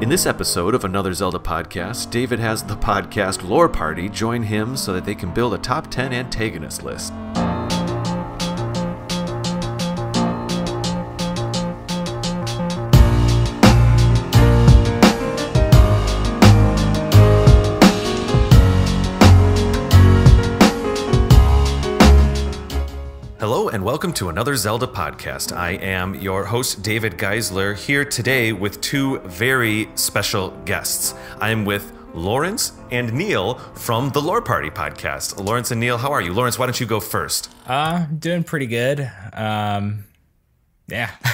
In this episode of another Zelda podcast, David has the podcast Lore Party join him so that they can build a top 10 antagonist list. To another Zelda podcast. I am your host, David Geisler, here today with two very special guests. I am with Lawrence and Neil from the Lore Party podcast. Lawrence and Neil, how are you? Lawrence, why don't you go first? Uh, doing pretty good. Um, yeah.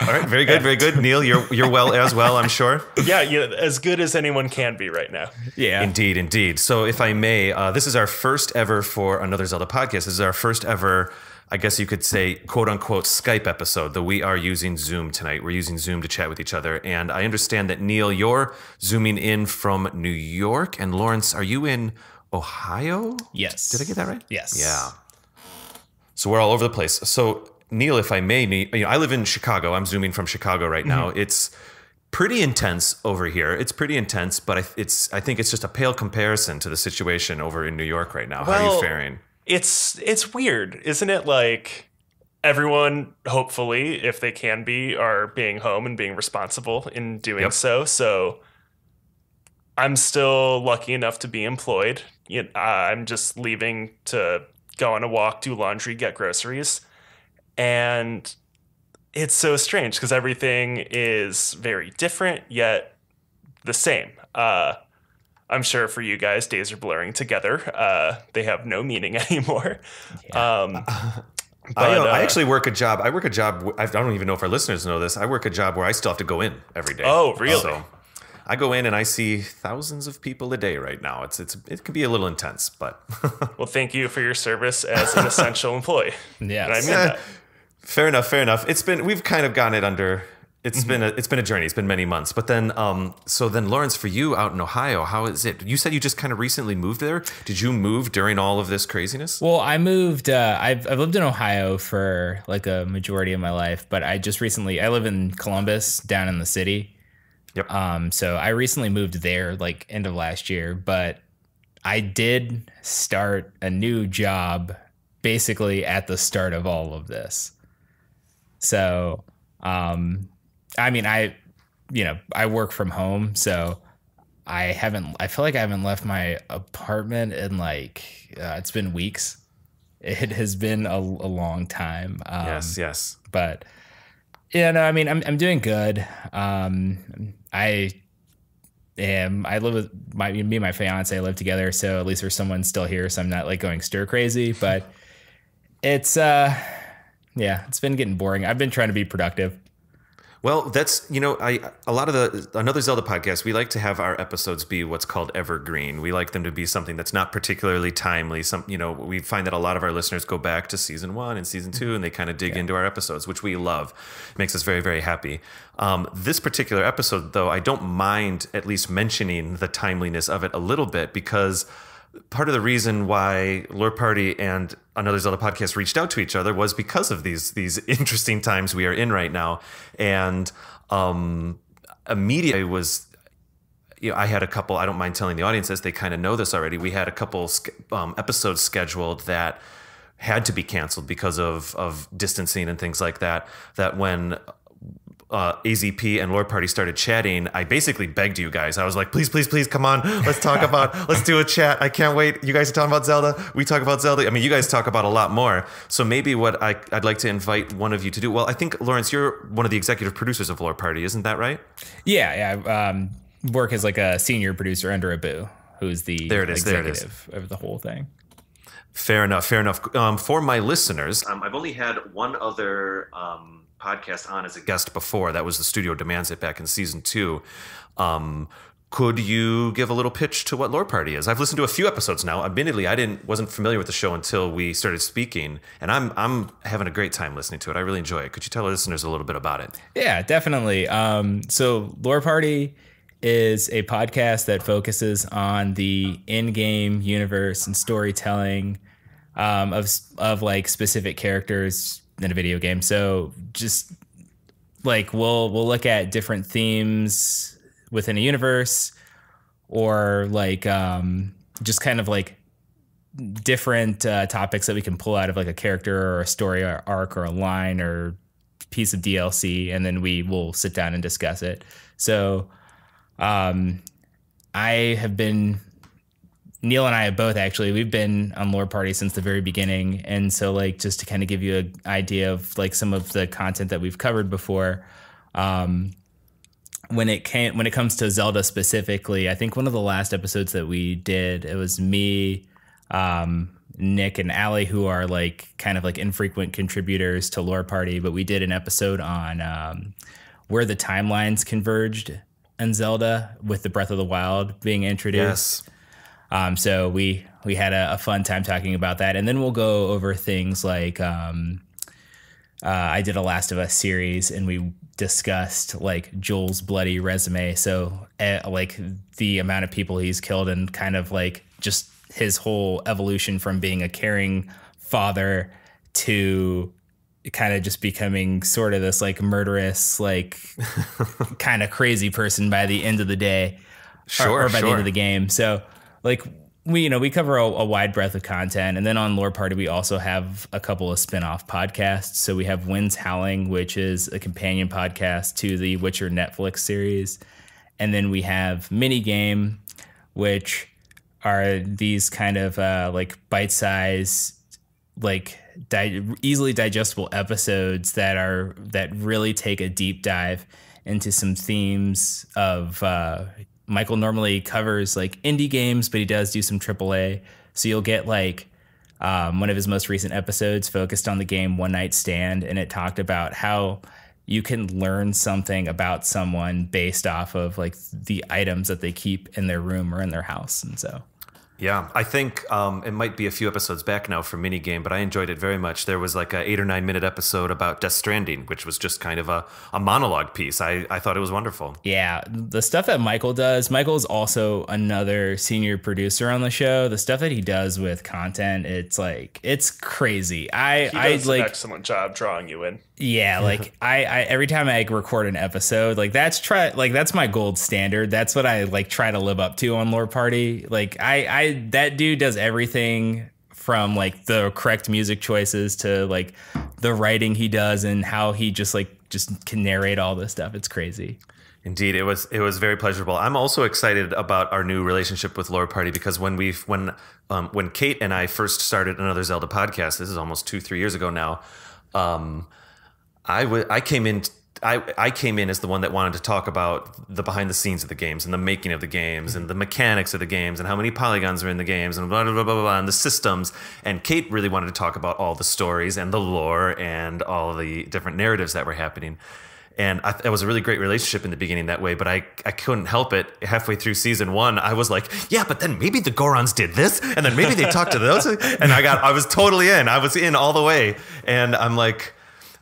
All right, very good, very good. Neil, you're you're well as well, I'm sure. Yeah, you as good as anyone can be right now. yeah. Indeed, indeed. So, if I may, uh, this is our first ever for another Zelda podcast. This is our first ever, I guess you could say, quote unquote, Skype episode. Though we are using Zoom tonight. We're using Zoom to chat with each other. And I understand that Neil, you're zooming in from New York, and Lawrence, are you in Ohio? Yes. Did I get that right? Yes. Yeah. So we're all over the place. So Neil, if I may, you know, I live in Chicago. I'm zooming from Chicago right now. Mm-hmm. It's pretty intense over here. It's pretty intense, but I, it's I think it's just a pale comparison to the situation over in New York right now. How are you faring? It's it's weird, isn't it? Like everyone, hopefully, if they can be, are being home and being responsible in doing Yep. so. So I'm still lucky enough to be employed. Uh, I'm just leaving to go on a walk, do laundry, get groceries, and it's so strange because everything is very different yet the same. Uh, I'm sure for you guys, days are blurring together. Uh, they have no meaning anymore. Um, I, uh, I uh, actually work a job. I work a job. I don't even know if our listeners know this. I work a job where I still have to go in every day. Oh, really? So I go in and I see thousands of people a day right now. It's it's it can be a little intense, but well, thank you for your service as an essential employee. Yes. And I mean Eh, that. Fair enough, fair enough. It's been we've kind of gotten it under. It's Mm-hmm. been a it's been a journey. It's been many months. But then, um, so then Lawrence, for you out in Ohio, how is it? You said you just kind of recently moved there. Did you move during all of this craziness? Well, I moved. Uh, I've I've lived in Ohio for like a majority of my life, but I just recently I live in Columbus, down in the city. Yep. Um, so I recently moved there, like end of last year, but I did start a new job basically at the start of all of this. So, um, I mean, I, you know, I work from home, so I haven't. I feel like I haven't left my apartment in like uh, it's been weeks. It has been a, a long time. Um, yes, yes. but yeah, no, I mean, I'm I'm doing good. Um, I am. I live with my me and my fiance live together, so at least there's someone still here, so I'm not like going stir crazy. But it's uh, yeah, it's been getting boring. I've been trying to be productive. Well, that's you know, I a lot of the another Zelda podcast. We like to have our episodes be what's called evergreen. We like them to be something that's not particularly timely. Some you know, we find that a lot of our listeners go back to season one and season two, and they kind of dig into our episodes, which we love. makes us very very happy. Um, this particular episode, though, I don't mind at least mentioning the timeliness of it a little bit because part of the reason why Lore Party and another Zelda podcast reached out to each other was because of these these interesting times we are in right now, and um, immediately was. You know, I had a couple. I don't mind telling the audience this; they kind of know this already. We had a couple um, episodes scheduled that had to be canceled because of of distancing and things like that. That when uh, AZP and Lore Party started chatting, I basically begged you guys. I was like, please, please, please, come on. Let's talk about, let's do a chat. I can't wait. You guys are talking about Zelda. We talk about Zelda. I mean, you guys talk about a lot more. So maybe what I, I'd like to invite one of you to do. Well, I think, Lawrence, you're one of the executive producers of Lore Party. Isn't that right? Yeah, yeah. Um, work as like a senior producer under Abu, who's the There it is, there it is. executive of the whole thing. Fair enough. Fair enough. Um, for my listeners, um, I've only had one other um, podcast on as a guest before. That was the Studio Demands It back in season two. Um, could you give a little pitch to what Lore Party is? I've listened to a few episodes now. Admittedly, I didn't wasn't familiar with the show until we started speaking, and I'm I'm having a great time listening to it. I really enjoy it. Could you tell our listeners a little bit about it? Yeah, definitely. Um, so Lore Party is a podcast that focuses on the in-game universe and storytelling um, of of like specific characters in a video game. So just like we'll we'll look at different themes within a universe or like um, just kind of like different uh, topics that we can pull out of like a character or a story arc or a line or piece of DLC, and then we will sit down and discuss it. So, um, I have been Neil and I have both actually we've been on Lore Party since the very beginning, and so like just to kind of give you an idea of like some of the content that we've covered before. Um, when it came when it comes to Zelda specifically, I think one of the last episodes that we did, it was me, um, Nick, and Allie, who are like kind of like infrequent contributors to Lore Party, but we did an episode on um, where the timelines converged in Zelda with the Breath of the Wild being introduced. Yes. Um, so we we had a, a, fun time talking about that, and then we'll go over things like um, uh, I did a Last of Us series, and we discussed like Joel's bloody resume. So uh, like the amount of people he's killed, and kind of like just his whole evolution from being a caring father to kind of just becoming sort of this like murderous, like kind of crazy person by the end of the day, sure, or, or by sure. the end of the game. So like we you know we cover a, a, wide breadth of content. And then on lore party we also have a couple of spin-off podcasts. So we have winds howling which is a companion podcast to the witcher netflix series. And then we have mini game which are these kind of uh, like bite-sized like di- easily digestible episodes that are that really take a deep dive into some themes of uh, Michael normally covers like indie games, but he does do some AAA. So you'll get like um, one of his most recent episodes focused on the game One Night Stand, and it talked about how you can learn something about someone based off of like the items that they keep in their room or in their house, and so. Yeah, I think um, it might be a few episodes back now for minigame, but I enjoyed it very much. There was like a eight or nine minute episode about Death Stranding, which was just kind of a, a monologue piece. I, I thought it was wonderful. Yeah, the stuff that Michael does, Michael's also another senior producer on the show. The stuff that he does with content, it's like it's crazy. I he I does like excellent job drawing you in. Yeah, like I, I every time I record an episode, like that's try like that's my gold standard. That's what I like try to live up to on Lore Party. Like I I that dude does everything from like the correct music choices to like the writing he does and how he just like just can narrate all this stuff. It's crazy. Indeed, it was it was very pleasurable. I'm also excited about our new relationship with Lore Party because when we when um, when Kate and I first started another Zelda podcast, this is almost two three years ago now. Um, I, w- I came in I, I came in as the one that wanted to talk about the behind the scenes of the games and the making of the games and the mechanics of the games and how many polygons are in the games and blah blah blah blah, blah and the systems. And Kate really wanted to talk about all the stories and the lore and all the different narratives that were happening. And I, it was a really great relationship in the beginning that way, but I, I couldn't help it. Halfway through season one, I was like, yeah, but then maybe the Gorons did this, and then maybe they talked to those, and I got, I was totally in. I was in all the way, and I'm like,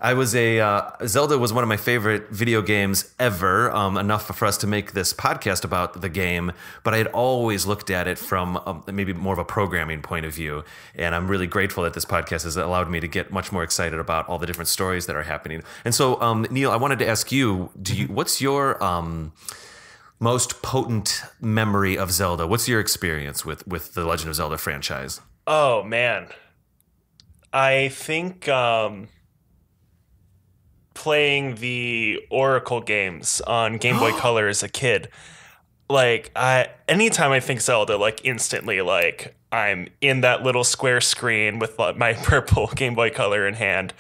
I was a uh, Zelda was one of my favorite video games ever. Um, enough for us to make this podcast about the game, but I had always looked at it from a, maybe more of a programming point of view, and I'm really grateful that this podcast has allowed me to get much more excited about all the different stories that are happening. And so, um, Neil, I wanted to ask you: Do you what's your um, most potent memory of Zelda? What's your experience with with the Legend of Zelda franchise? Oh man, I think. Um playing the Oracle games on Game Boy Color as a kid. Like I anytime I think Zelda, like instantly like I'm in that little square screen with my purple Game Boy Color in hand.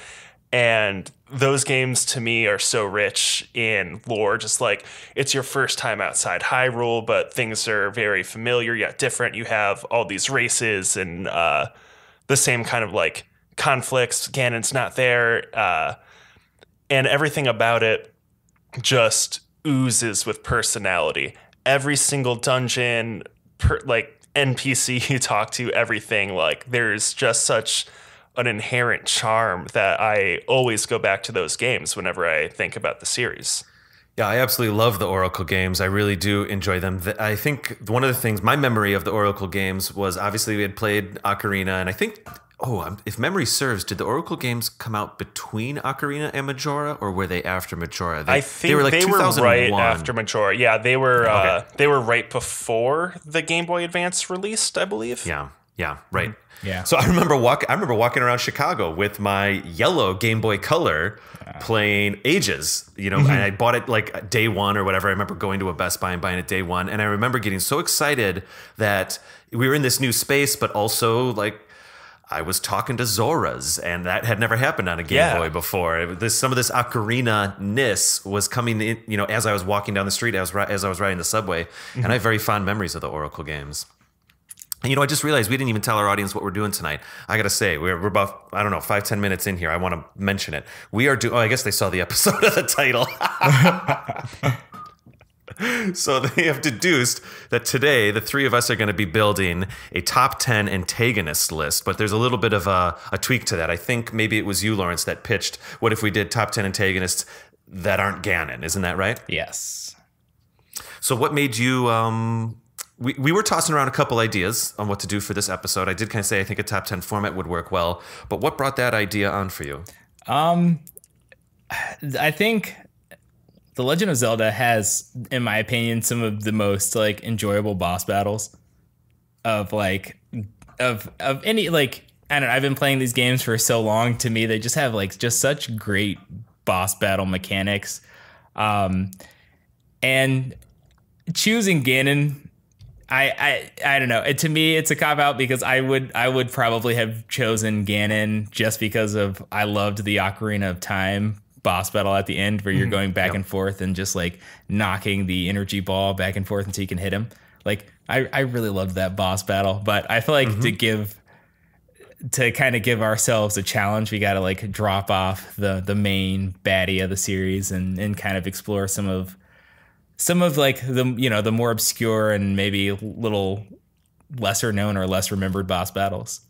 And those games to me are so rich in lore, just like it's your first time outside Hyrule, but things are very familiar yet different. You have all these races and uh, the same kind of like conflicts. Ganon's not there. Uh, and everything about it just oozes with personality. Every single dungeon, per, like NPC you talk to, everything like there's just such an inherent charm that I always go back to those games whenever I think about the series. Yeah, I absolutely love the Oracle games. I really do enjoy them. I think one of the things, my memory of the Oracle games was obviously we had played Ocarina, and I think oh, if memory serves, did the Oracle games come out between Ocarina and Majora, or were they after Majora? They, I think they were, like they were right after Majora. Yeah, they were. Okay. Uh, they were right before the Game Boy Advance released, I believe. Yeah, yeah, right. Mm-hmm. Yeah. So I remember walk. I remember walking around Chicago with my yellow Game Boy Color, playing Ages. You know, mm-hmm. and I bought it like day one or whatever. I remember going to a Best Buy and buying it day one, and I remember getting so excited that we were in this new space, but also like I was talking to Zoras, and that had never happened on a Game yeah. Boy before. This some of this ocarina ness was coming in, you know, as I was walking down the street, as as I was riding the subway, mm-hmm. and I have very fond memories of the Oracle games. And, you know, I just realized we didn't even tell our audience what we're doing tonight. I got to say, we're, we're about, I don't know, five ten minutes in here. I want to mention it. We are doing, oh, I guess they saw the episode of the title. so they have deduced that today the three of us are going to be building a top 10 antagonist list but there's a little bit of a, a, tweak to that. I think maybe it was you lawrence that pitched what if we did top 10 antagonists that aren't ganon? Isn't that right? Yes. So what made you um, we, we were tossing around a couple ideas on what to do for this episode. I did kind of say i think a top 10 format would work well but what brought that idea on for you? Um i think the Legend of Zelda has, in my opinion, some of the most like enjoyable boss battles of like of of any like I don't know. I've been playing these games for so long. To me, they just have like just such great boss battle mechanics. Um, and choosing Ganon, I I I don't know. It, to me, it's a cop out because I would I would probably have chosen Ganon just because of I loved the Ocarina of Time boss battle at the end where you're mm-hmm. going back yep. and forth and just like knocking the energy ball back and forth until you can hit him. Like I, I really loved that boss battle, but I feel like mm-hmm. to give to kind of give ourselves a challenge, we got to like drop off the the main baddie of the series and and kind of explore some of some of like the you know the more obscure and maybe little lesser known or less remembered boss battles.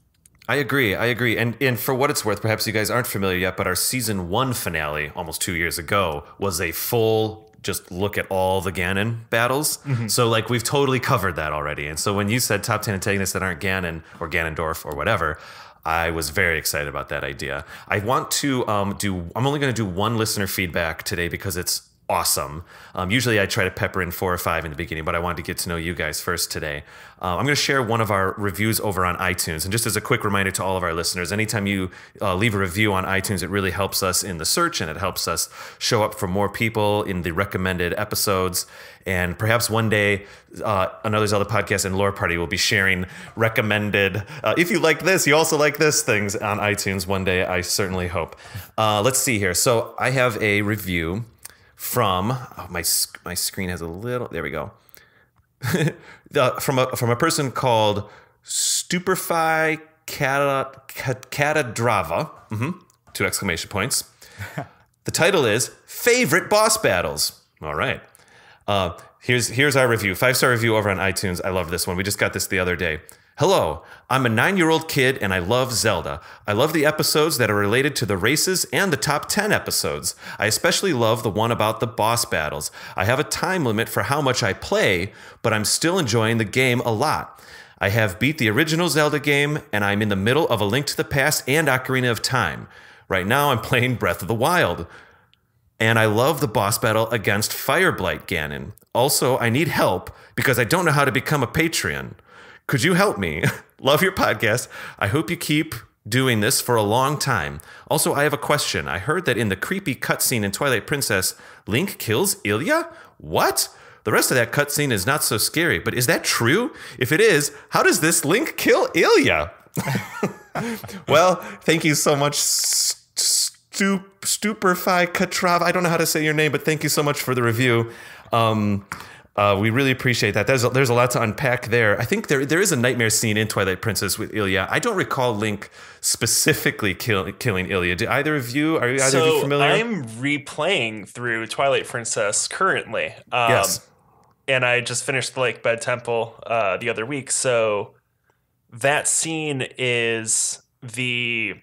I agree. I agree. And and for what it's worth, perhaps you guys aren't familiar yet, but our season one finale almost two years ago was a full just look at all the Ganon battles. Mm-hmm. So like we've totally covered that already. And so when you said top ten antagonists that aren't Ganon or Ganondorf or whatever, I was very excited about that idea. I want to um, do. I'm only going to do one listener feedback today because it's awesome. Um, usually I try to pepper in four or five in the beginning, but I wanted to get to know you guys first today. Uh, I'm going to share one of our reviews over on iTunes. And just as a quick reminder to all of our listeners, anytime you uh, leave a review on iTunes, it really helps us in the search and it helps us show up for more people in the recommended episodes. And perhaps one day, uh, another Zelda podcast and Lore Party will be sharing recommended, uh, if you like this, you also like this things on iTunes one day, I certainly hope. Uh, let's see here. So I have a review from oh, my my screen has a little. There we go. the, from a from a person called Stupefy Catadrava. Mm-hmm. Two exclamation points. the title is Favorite Boss Battles. All right. Uh, here's here's our review. Five star review over on iTunes. I love this one. We just got this the other day. Hello, I'm a nine year old kid and I love Zelda. I love the episodes that are related to the races and the top 10 episodes. I especially love the one about the boss battles. I have a time limit for how much I play, but I'm still enjoying the game a lot. I have beat the original Zelda game and I'm in the middle of A Link to the Past and Ocarina of Time. Right now, I'm playing Breath of the Wild. And I love the boss battle against Fireblight Ganon. Also, I need help because I don't know how to become a Patreon. Could you help me? Love your podcast. I hope you keep doing this for a long time. Also, I have a question. I heard that in the creepy cutscene in Twilight Princess, Link kills Ilia? What? The rest of that cutscene is not so scary, but is that true? If it is, how does this Link kill Ilia? well, thank you so much, Stup Stupefy Katrav. I don't know how to say your name, but thank you so much for the review. Um, uh, we really appreciate that. There's a, there's a lot to unpack there. I think there there is a nightmare scene in Twilight Princess with Ilia. I don't recall Link specifically kill, killing Ilia. Do either of you are either so of you familiar? I'm replaying through Twilight Princess currently. Um, yes, and I just finished the Lake Bed Temple uh, the other week. So that scene is the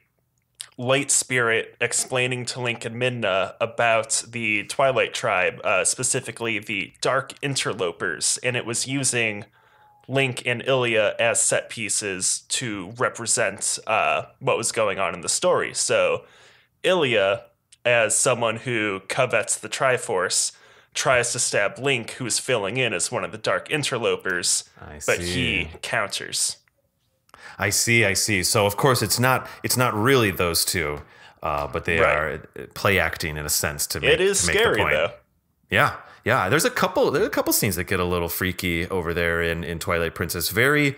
light spirit explaining to Link and Midna about the Twilight Tribe, uh, specifically the Dark Interlopers, and it was using Link and Ilia as set pieces to represent uh, what was going on in the story. So Ilia, as someone who covets the Triforce, tries to stab Link, who's filling in as one of the Dark Interlopers, but he counters. I see, I see. So of course it's not it's not really those two, uh, but they Right. are uh, play acting in a sense to make It is to make scary though. Yeah, yeah. There's a couple. There's a couple scenes that get a little freaky over there in in Twilight Princess. Very.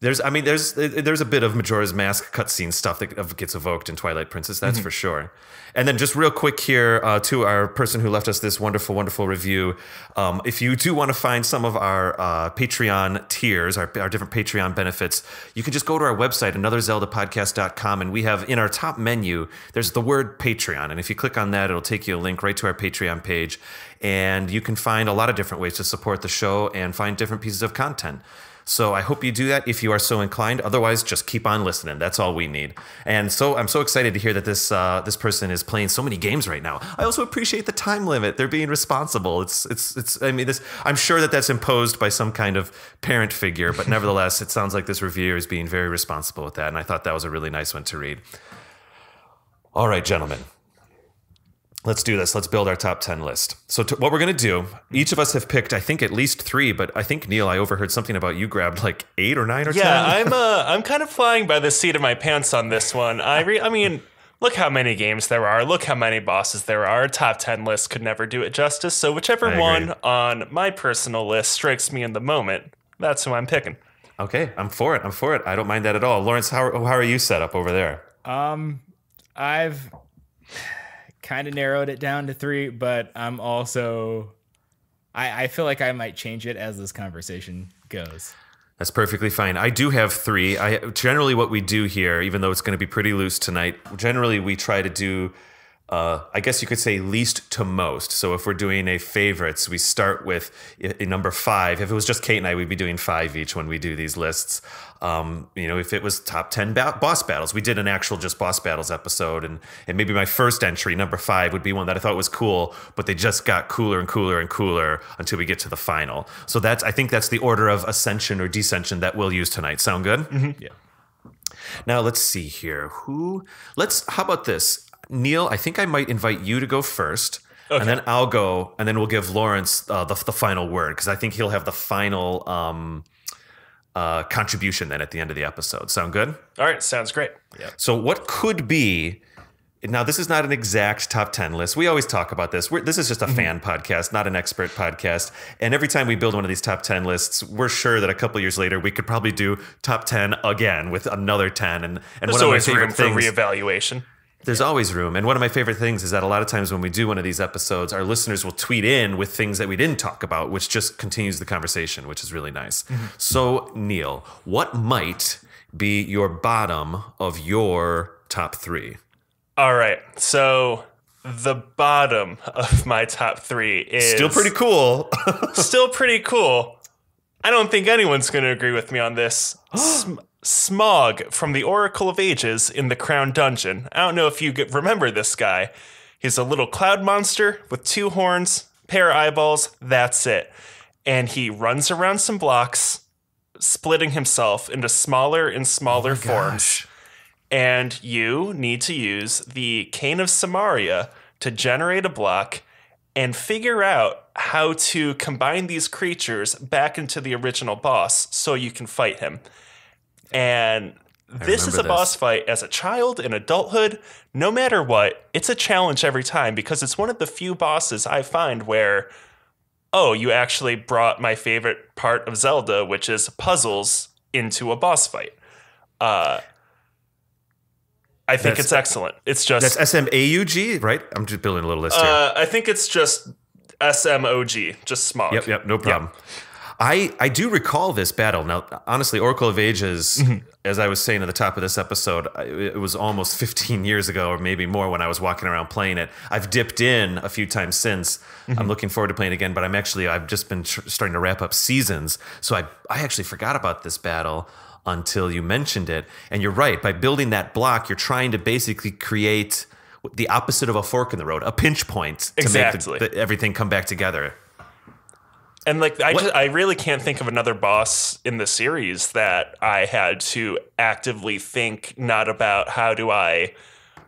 There's, I mean, there's there's a bit of Majora's Mask cutscene stuff that gets evoked in Twilight Princess. That's for sure. And then just real quick here uh, to our person who left us this wonderful, wonderful review. Um, if you do want to find some of our uh, Patreon tiers, our, our different Patreon benefits, you can just go to our website, anotherzeldapodcast.com, and we have in our top menu, there's the word Patreon. And if you click on that, it'll take you a link right to our Patreon page. And you can find a lot of different ways to support the show and find different pieces of content. So I hope you do that if you are so inclined. Otherwise, just keep on listening. That's all we need. And so I'm so excited to hear that this uh, this person is playing so many games right now. I also appreciate the time limit. They're being responsible. It's it's it's. I mean, this. I'm sure that that's imposed by some kind of parent figure, but nevertheless, it sounds like this reviewer is being very responsible with that. And I thought that was a really nice one to read. All right, gentlemen. Let's do this. Let's build our top 10 list. So, to, what we're going to do, each of us have picked, I think, at least three, but I think, Neil, I overheard something about you grabbed like eight or nine or Yeah, 10. I'm uh, I'm kind of flying by the seat of my pants on this one. I re- I mean, look how many games there are. Look how many bosses there are. Top ten list could never do it justice. So whichever one on my personal list strikes me in the moment, that's who I'm picking. Okay, I'm for it. I'm for it. I don't mind that at all. Lawrence, how, how are you set up over there? Um, I've kind of narrowed it down to three, but I'm also, I, I feel like I might change it as this conversation goes. That's perfectly fine. I do have three. I generally what we do here, even though it's going to be pretty loose tonight. Generally, we try to do, uh, I guess you could say least to most. So if we're doing a favorites, we start with i- i- number five. If it was just Kate and I, we'd be doing five each when we do these lists. Um, you know, if it was top ten ba- boss battles, we did an actual just boss battles episode, and and maybe my first entry, number five, would be one that I thought was cool, but they just got cooler and cooler and cooler until we get to the final. So that's I think that's the order of ascension or descension that we'll use tonight. Sound good? Yeah. Now let's see here. Who? Let's. How about this, Neil? I think I might invite you to go first, and then I'll go, and then we'll give Lawrence uh, the the final word because I think he'll have the final um, uh, contribution then at the end of the episode. Sound good? All right, sounds great. Yeah. So what could be? Now this is not an exact top ten list. We always talk about this. We're, this is just a fan podcast, not an expert podcast. And every time we build one of these top ten lists, we're sure that a couple years later we could probably do top ten again with another ten. And and There's one of my favorite room for things. reevaluation. There's always room. And one of my favorite things is that a lot of times when we do one of these episodes, our listeners will tweet in with things that we didn't talk about, which just continues the conversation, which is really nice. Mm-hmm. So, Neil, what might be your bottom of your top three? All right, so the bottom of my top three is Still pretty cool. still pretty cool. I don't think anyone's going to agree with me on this. Sm- Smog from the Oracle of Ages in the Crown Dungeon. I don't know if you remember this guy. He's a little cloud monster with two horns, pair of eyeballs. That's it. And he runs around some blocks, splitting himself into smaller and smaller oh forms. And you need to use the Cane of Somaria to generate a block and figure out how to combine these creatures back into the original boss so you can fight him. And this is a remember boss fight as a child in adulthood, no matter what, it's a challenge every time because it's one of the few bosses I find where, oh, you actually brought my favorite part of Zelda, which is puzzles, into a boss fight. Uh, I think That's- it's excellent. It's just That's S M A U G, right? I'm just building a little list here. uh, I think it's just SMOG, just smog. Yep, yep, no problem. I I do recall this battle. Now, honestly, Oracle of Ages, mm-hmm. as I was saying at the top of this episode, it was almost 15 years ago, or maybe more, when I was walking around playing it. I've dipped in a few times since. I'm mm-hmm. looking forward to playing again, but I'm actually I've just been tr- starting to wrap up seasons, so I I actually forgot about this battle until you mentioned it. And you're right. By building that block, you're trying to basically create the opposite of a fork in the road, a pinch point to Exactly. make the, the, everything come back together. And like I just I really can't think of another boss in the series that I had to actively think not about how do I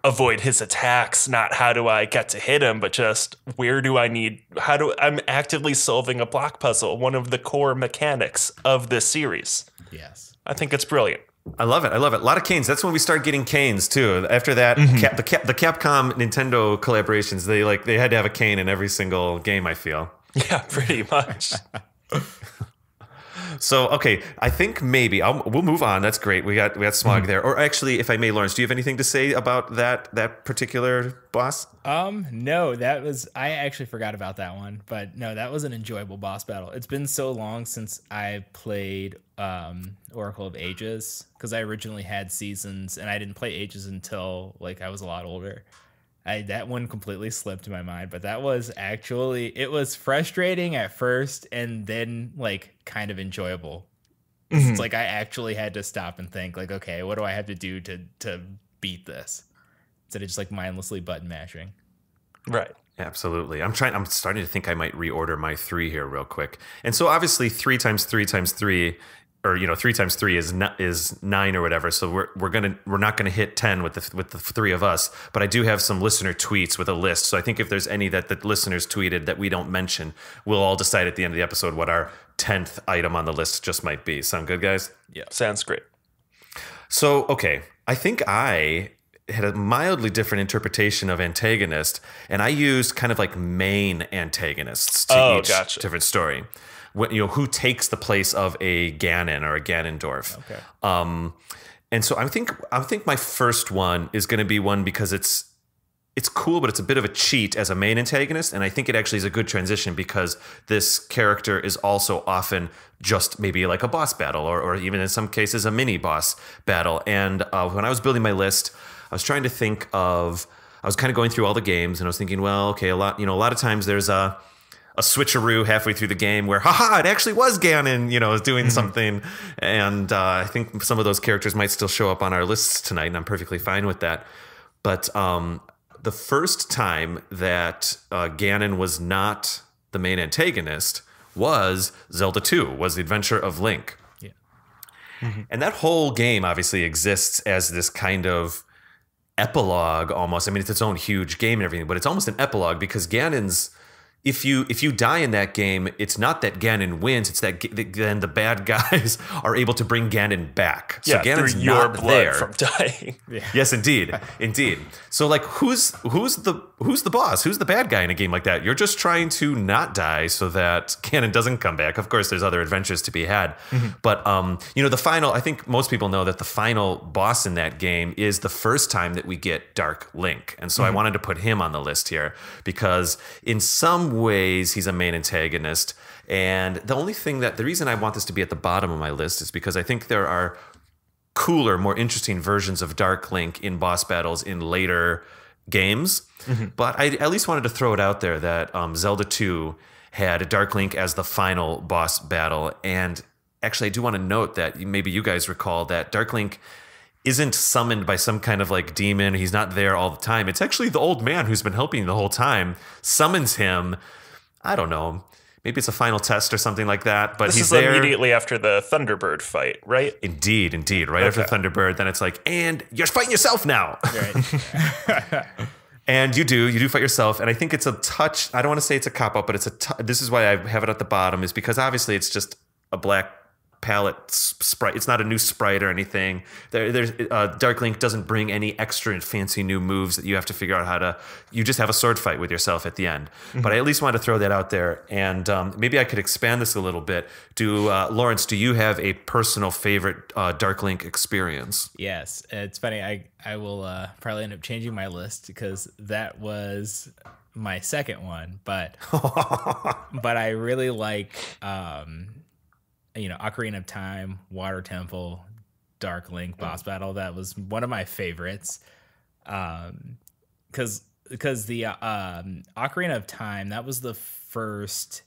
avoid his attacks, not how do I get to hit him, but just where do I need how do I'm actively solving a block puzzle, one of the core mechanics of this series. Yes. I think it's brilliant. I love it. I love it. A lot of canes. That's when we start getting canes too. After that, Mm-hmm. Cap, the, Cap, the Capcom Nintendo collaborations, they like they had to have a cane in every single game. I feel. Yeah, pretty much. So okay, I think maybe I'll, we'll move on. That's great. We got we got Smog Mm-hmm. there. Or actually, if I may, Lawrence, do you have anything to say about that that particular boss? Um, no, that was I actually forgot about that one, but no, that was an enjoyable boss battle. It's been so long since I played um Oracle of Ages because I originally had seasons and I didn't play Ages until like I was a lot older. I that one completely slipped my mind, but that was actually it was frustrating at first and then like kind of enjoyable. It's like I actually had to stop and think like, okay, what do I have to do to to beat this? Instead of just like mindlessly button mashing. right. Absolutely. I'm trying. I'm starting to think I might reorder my three here real quick. And so obviously three times three times three, or you know three times three is not, is nine or whatever. So we're we're gonna we're not gonna hit ten with the with the three of us. But I do have some listener tweets with a list. So I think if there's any that the listeners tweeted that we don't mention, we'll all decide at the end of the episode what our tenth item on the list just might be. Sound good, guys? Yeah, sounds great. So, okay, I think I had a mildly different interpretation of antagonist, and I used kind of like main antagonists to Oh, each gotcha. different story. What, you know, who takes the place of a Ganon or a Ganondorf? Okay. Um, and so I think I think my first one is going to be one because it's it's cool, but it's a bit of a cheat as a main antagonist, and I think it actually is a good transition because this character is also often just maybe like a boss battle, or, or even in some cases a mini boss battle. And uh, when I was building my list, I was trying to think of I was kind of going through all the games, and I was thinking, well, okay, a lot you know, a lot of times there's a a switcheroo halfway through the game where, haha, it actually was Ganon, you know, is doing something. And uh, I think some of those characters might still show up on our lists tonight, and I'm perfectly fine with that. But um, the first time that uh, Ganon was not the main antagonist was Zelda 2, was the adventure of Link. Yeah. And that whole game obviously exists as this kind of epilogue almost. I mean, it's its own huge game and everything, but it's almost an epilogue because Ganon's if you if you die in that game, it's not that Ganon wins; it's that then the bad guys are able to bring Ganon back. So Yeah, Ganon's through your not blood there. from dying. Yes, indeed, indeed. So, like, who's who's the who's the boss? Who's the bad guy in a game like that? You're just trying to not die so that Ganon doesn't come back. Of course, there's other adventures to be had, but um, you know, the final. I think most people know that the final boss in that game is the first time that we get Dark Link, and so I wanted to put him on the list here because in some ways he's a main antagonist. And the only thing that the reason I want this to be at the bottom of my list is because I think there are cooler, more interesting versions of Dark Link in boss battles in later games. But I at least wanted to throw it out there that um, Zelda 2 had Dark Link as the final boss battle. And actually, I do want to note that maybe you guys recall that Dark Link isn't summoned by some kind of like demon. He's not there all the time. It's actually the old man who's been helping the whole time summons him. I don't know. Maybe it's a final test or something like that. But This he's is there. immediately after the Thunderbird fight, right? Indeed, indeed. Right after Thunderbird, then it's like, and you're fighting yourself now. Right. and you do, you do fight yourself. And I think it's a touch. I don't want to say it's a cop out, but it's a. T- this is why I have it at the bottom, is because obviously it's just a black palette sprite. It's not a new sprite or anything. There, there's uh, Dark Link doesn't bring any extra fancy new moves that you have to figure out how to. You just have a sword fight with yourself at the end. But I at least wanted to throw that out there, and um, maybe I could expand this a little bit. Do uh, Lawrence? Do you have a personal favorite uh, Dark Link experience? Yes, it's funny. I I will uh, probably end up changing my list because that was my second one, but but I really like um, you know Ocarina of Time, Water Temple, Dark Link boss battle. That was one of my favorites. Um, because because the uh, um Ocarina of Time that was the first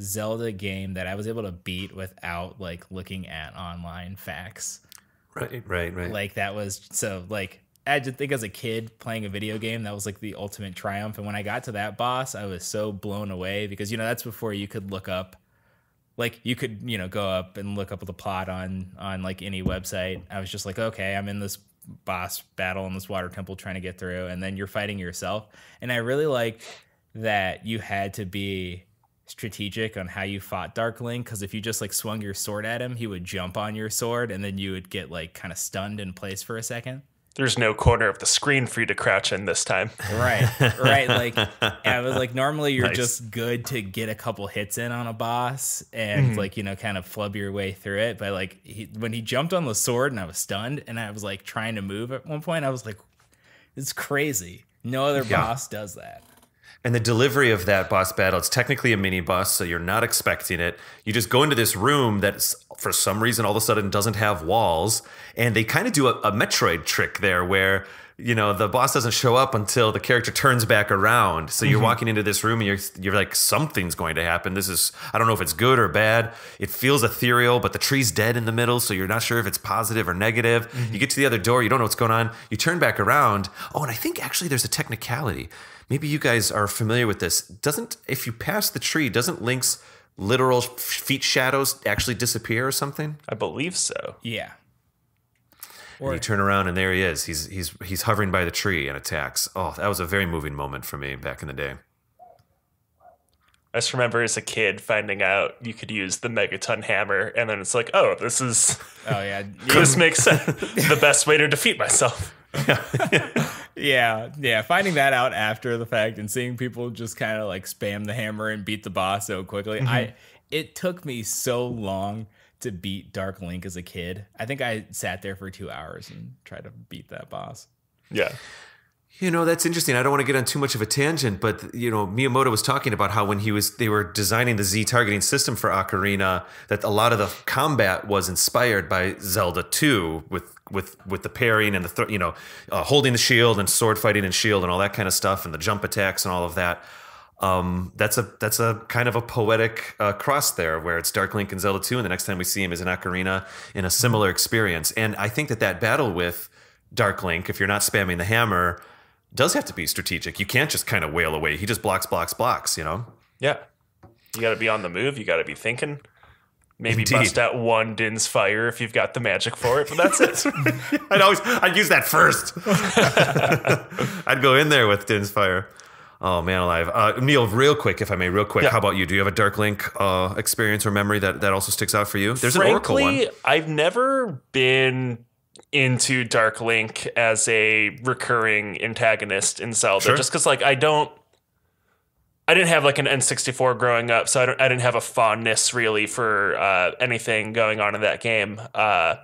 Zelda game that I was able to beat without like looking at online facts Right, right, right. like that was so like I just think as a kid playing a video game that was like the ultimate triumph and when I got to that boss I was so blown away because you know that's before you could look up like you could you know go up and look up the plot on on like any website. I was just like, okay, I'm in this boss battle in this water temple trying to get through, and then you're fighting yourself. And I really like that you had to be strategic on how you fought Dark Link because if you just like swung your sword at him, he would jump on your sword, and then you would get like kind of stunned in place for a second. There's no corner of the screen for you to crouch in this time. Right, right. Like I was like, normally you're Nice. just good to get a couple hits in on a boss and mm-hmm. like you know kind of flub your way through it. But like he, when he jumped on the sword and I was stunned and I was like trying to move at one point, I was like, it's crazy. No other Yeah. boss does that. And the delivery of that boss battle, it's technically a mini boss, so you're not expecting it. You just go into this room that's for some reason all of a sudden doesn't have walls. And they kind of do a, a Metroid trick there where, you know, the boss doesn't show up until the character turns back around. So you're mm-hmm. walking into this room and you're you're like, something's going to happen. This is I don't know if it's good or bad. It feels ethereal, but the tree's dead in the middle, so you're not sure if it's positive or negative. Mm-hmm. You get to the other door, you don't know what's going on. You turn back around. Oh, and I think actually there's a technicality maybe you guys are familiar with this doesn't if you pass the tree doesn't link's literal feet shadows actually disappear or something I believe so. Yeah. and you turn around and there he is he's he's he's hovering by the tree and attacks oh that was a very moving moment for me back in the day I just remember as a kid finding out you could use the megaton hammer, and then it's like, oh, this is Oh yeah. this makes sense. the best way to defeat myself. Yeah, yeah. Finding that out after the fact and seeing people just kind of like spam the hammer and beat the boss so quickly, I mm-hmm. it took me so long to beat Dark Link as a kid. I think I sat there for two hours and tried to beat that boss. Yeah. You know, that's interesting. I don't want to get on too much of a tangent, but you know, Miyamoto was talking about how when he was they were designing the Z targeting system for Ocarina, that a lot of the combat was inspired by Zelda 2 with with with the parrying and the th- you know, uh, holding the shield and sword fighting and shield and all that kind of stuff and the jump attacks and all of that. Um, that's a that's a kind of a poetic uh, cross there, where it's Dark Link and Zelda 2, and the next time we see him is in Ocarina in a similar experience. And I think that that battle with Dark Link, if you're not spamming the hammer, does have to be strategic. You can't just kind of wail away. He just blocks, blocks, blocks. You know. Yeah. You got to be on the move. You got to be thinking. Maybe Indeed. bust out one Din's fire if you've got the magic for it, but that's it. I'd always I'd use that first. I'd go in there with Din's fire. Oh man, alive, uh, Neil. Real quick, if I may, real quick. Yeah. How about you? Do you have a Dark Link uh, experience or memory that that also sticks out for you? There's an Oracle one. Frankly, I've never been into Dark Link as a recurring antagonist in Zelda, Sure. just because like I don't. I didn't have like an N64 growing up, so I, don't, I didn't have a fondness really for uh, anything going on in that game. Uh,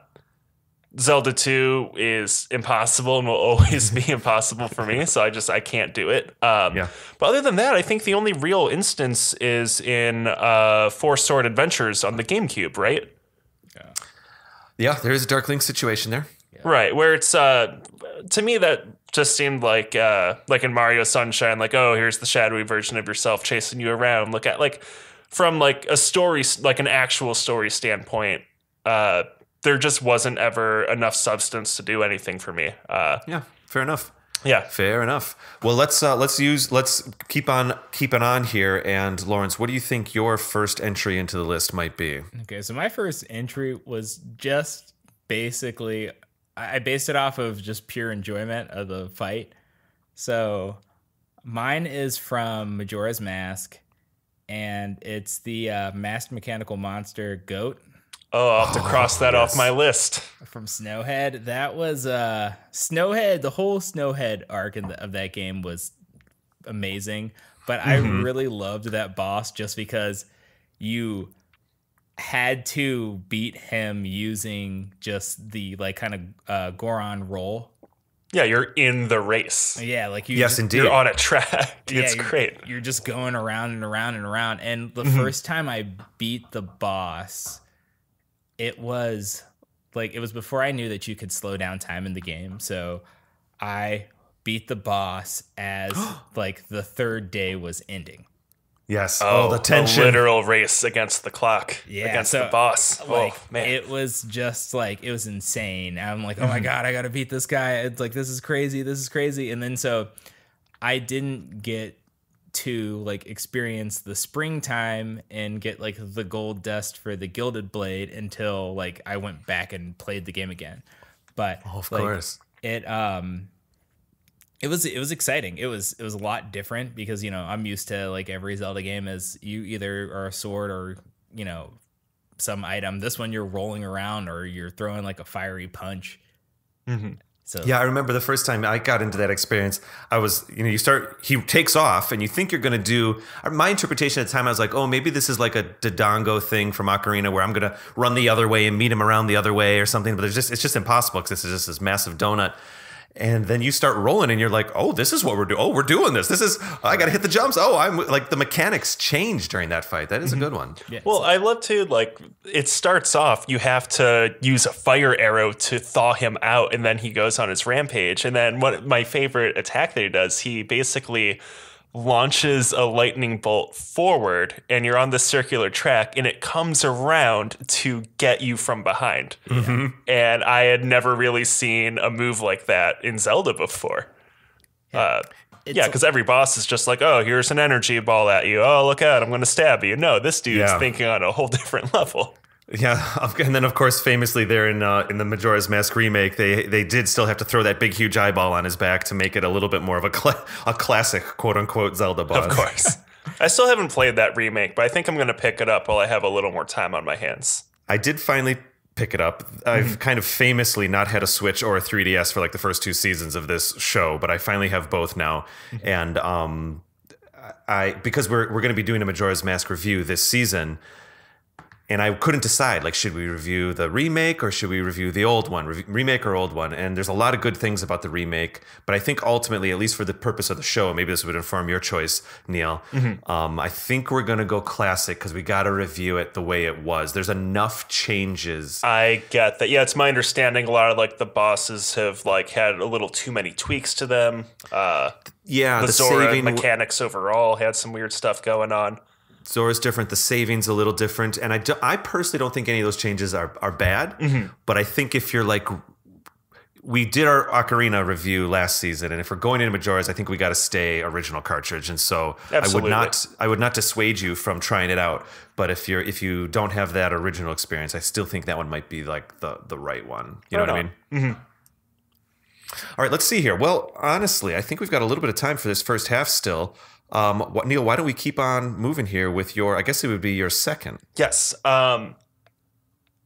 Zelda 2 is impossible and will always be impossible for me, so I just I can't do it. Um, Yeah. But other than that, I think the only real instance is in uh, Four Sword Adventures on the GameCube, right? Yeah, yeah there is a Dark Link situation there. Right, where it's uh to me that just seemed like uh like in Mario Sunshine, like, oh, here's the shadowy version of yourself chasing you around. Look at like from like a story like an actual story standpoint, uh there just wasn't ever enough substance to do anything for me. Uh Yeah, fair enough. yeah. Fair enough. Well, let's uh, let's use let's keep on keeping on here. And Lawrence, what do you think your first entry into the list might be? Okay, so my first entry was just basically I based it off of just pure enjoyment of the fight. So mine is from Majora's Mask, and it's the uh, masked mechanical monster Goht Oh, I'll have to cross that off my list. from Snowhead. That was uh Snowhead. The whole Snowhead arc in the, of that game was amazing, but I really loved that boss just because you had to beat him using just the like kind of uh, Goron roll. Yeah, you're in the race. Yeah, like you. Yes, just- indeed. You're on a track. yeah, it's you're- great. You're just going around and around and around. And the Mm-hmm. first time I beat the boss, it was like it was before I knew that you could slow down time in the game. So I beat the boss as like the third day was ending. Yes. Oh, Oh, the A tension. literal race against the clock. Yeah, against so, the boss. Like oh man. it was just like it was insane. I'm like, oh Mm-hmm. my god, I gotta beat this guy. It's like this is crazy, this is crazy. And then so I didn't get to like experience the springtime and get like the gold dust for the gilded blade until like I went back and played the game again. But Oh, of like, course. it um it was it was exciting. It was it was a lot different because you know I'm used to like every Zelda game is you either are a sword or you know some item. This one you're rolling around or you're throwing like a fiery punch. Mm-hmm. So Yeah, I remember the first time I got into that experience. I was, you know, you start, he takes off, and you think you're going to do. Uh, my interpretation at the time, I was like, oh, maybe this is like a Dodongo thing from Ocarina, where I'm going to run the other way and meet him around the other way or something. But there's just, it's just impossible because this is just this massive donut. And then you start rolling, and you're like, oh, this is what we're doing. Oh, we're doing this. This is, I got to hit the jumps. Oh, I'm like the mechanics change during that fight. That is a mm-hmm. good one. yeah, Well, I love to like it starts off you have to use a fire arrow to thaw him out and then he goes on his rampage and then what my favorite attack that he does, he basically launches a lightning bolt forward and you're on the circular track and it comes around to get you from behind. And I had never really seen a move like that in Zelda before. Uh, It's yeah, because every boss is just like, oh, here's an energy ball at you. Oh, look out, I'm going to stab you. No, this dude's Yeah. thinking on a whole different level. Yeah, and then of course, famously there in uh, in the Majora's Mask remake, they they did still have to throw that big huge eyeball on his back to make it a little bit more of a cla- a classic quote unquote Zelda boss. Of course. I still haven't played that remake, but I think I'm going to pick it up while I have a little more time on my hands. I did finally pick it up. I've kind of famously not had a Switch or a 3DS for like the first two seasons of this show, but I finally have both now. And um, I because we're we're going to be doing a Majora's Mask review this season. And I couldn't decide, like, should we review the remake or should we review the old one, Re- remake or old one? And there's a lot of good things about the remake, but I think ultimately, at least for the purpose of the show, maybe this would inform your choice, Neil. Um, I think we're gonna go classic because we got to review it the way it was. There's enough changes. I get that. Yeah, it's my understanding a lot of like the bosses have like had a little too many tweaks to them. Uh, yeah, the, the, Zora saving mechanics overall had some weird stuff going on. Zora's different. The saving's a little different, and I, do, I personally don't think any of those changes are are bad. But I think if you're like, we did our Ocarina review last season, and if we're going into Majora's, I think we got to stay original cartridge. And so Absolutely. I would not I would not dissuade you from trying it out. But if you're if you don't have that original experience, I still think that one might be like the the right one. You know Right what I mean? on. All right, let's see here. Well, honestly, I think we've got a little bit of time for this first half still. Um, what, Neil, why don't we keep on moving here with your? I guess it would be your second. Yes. Um,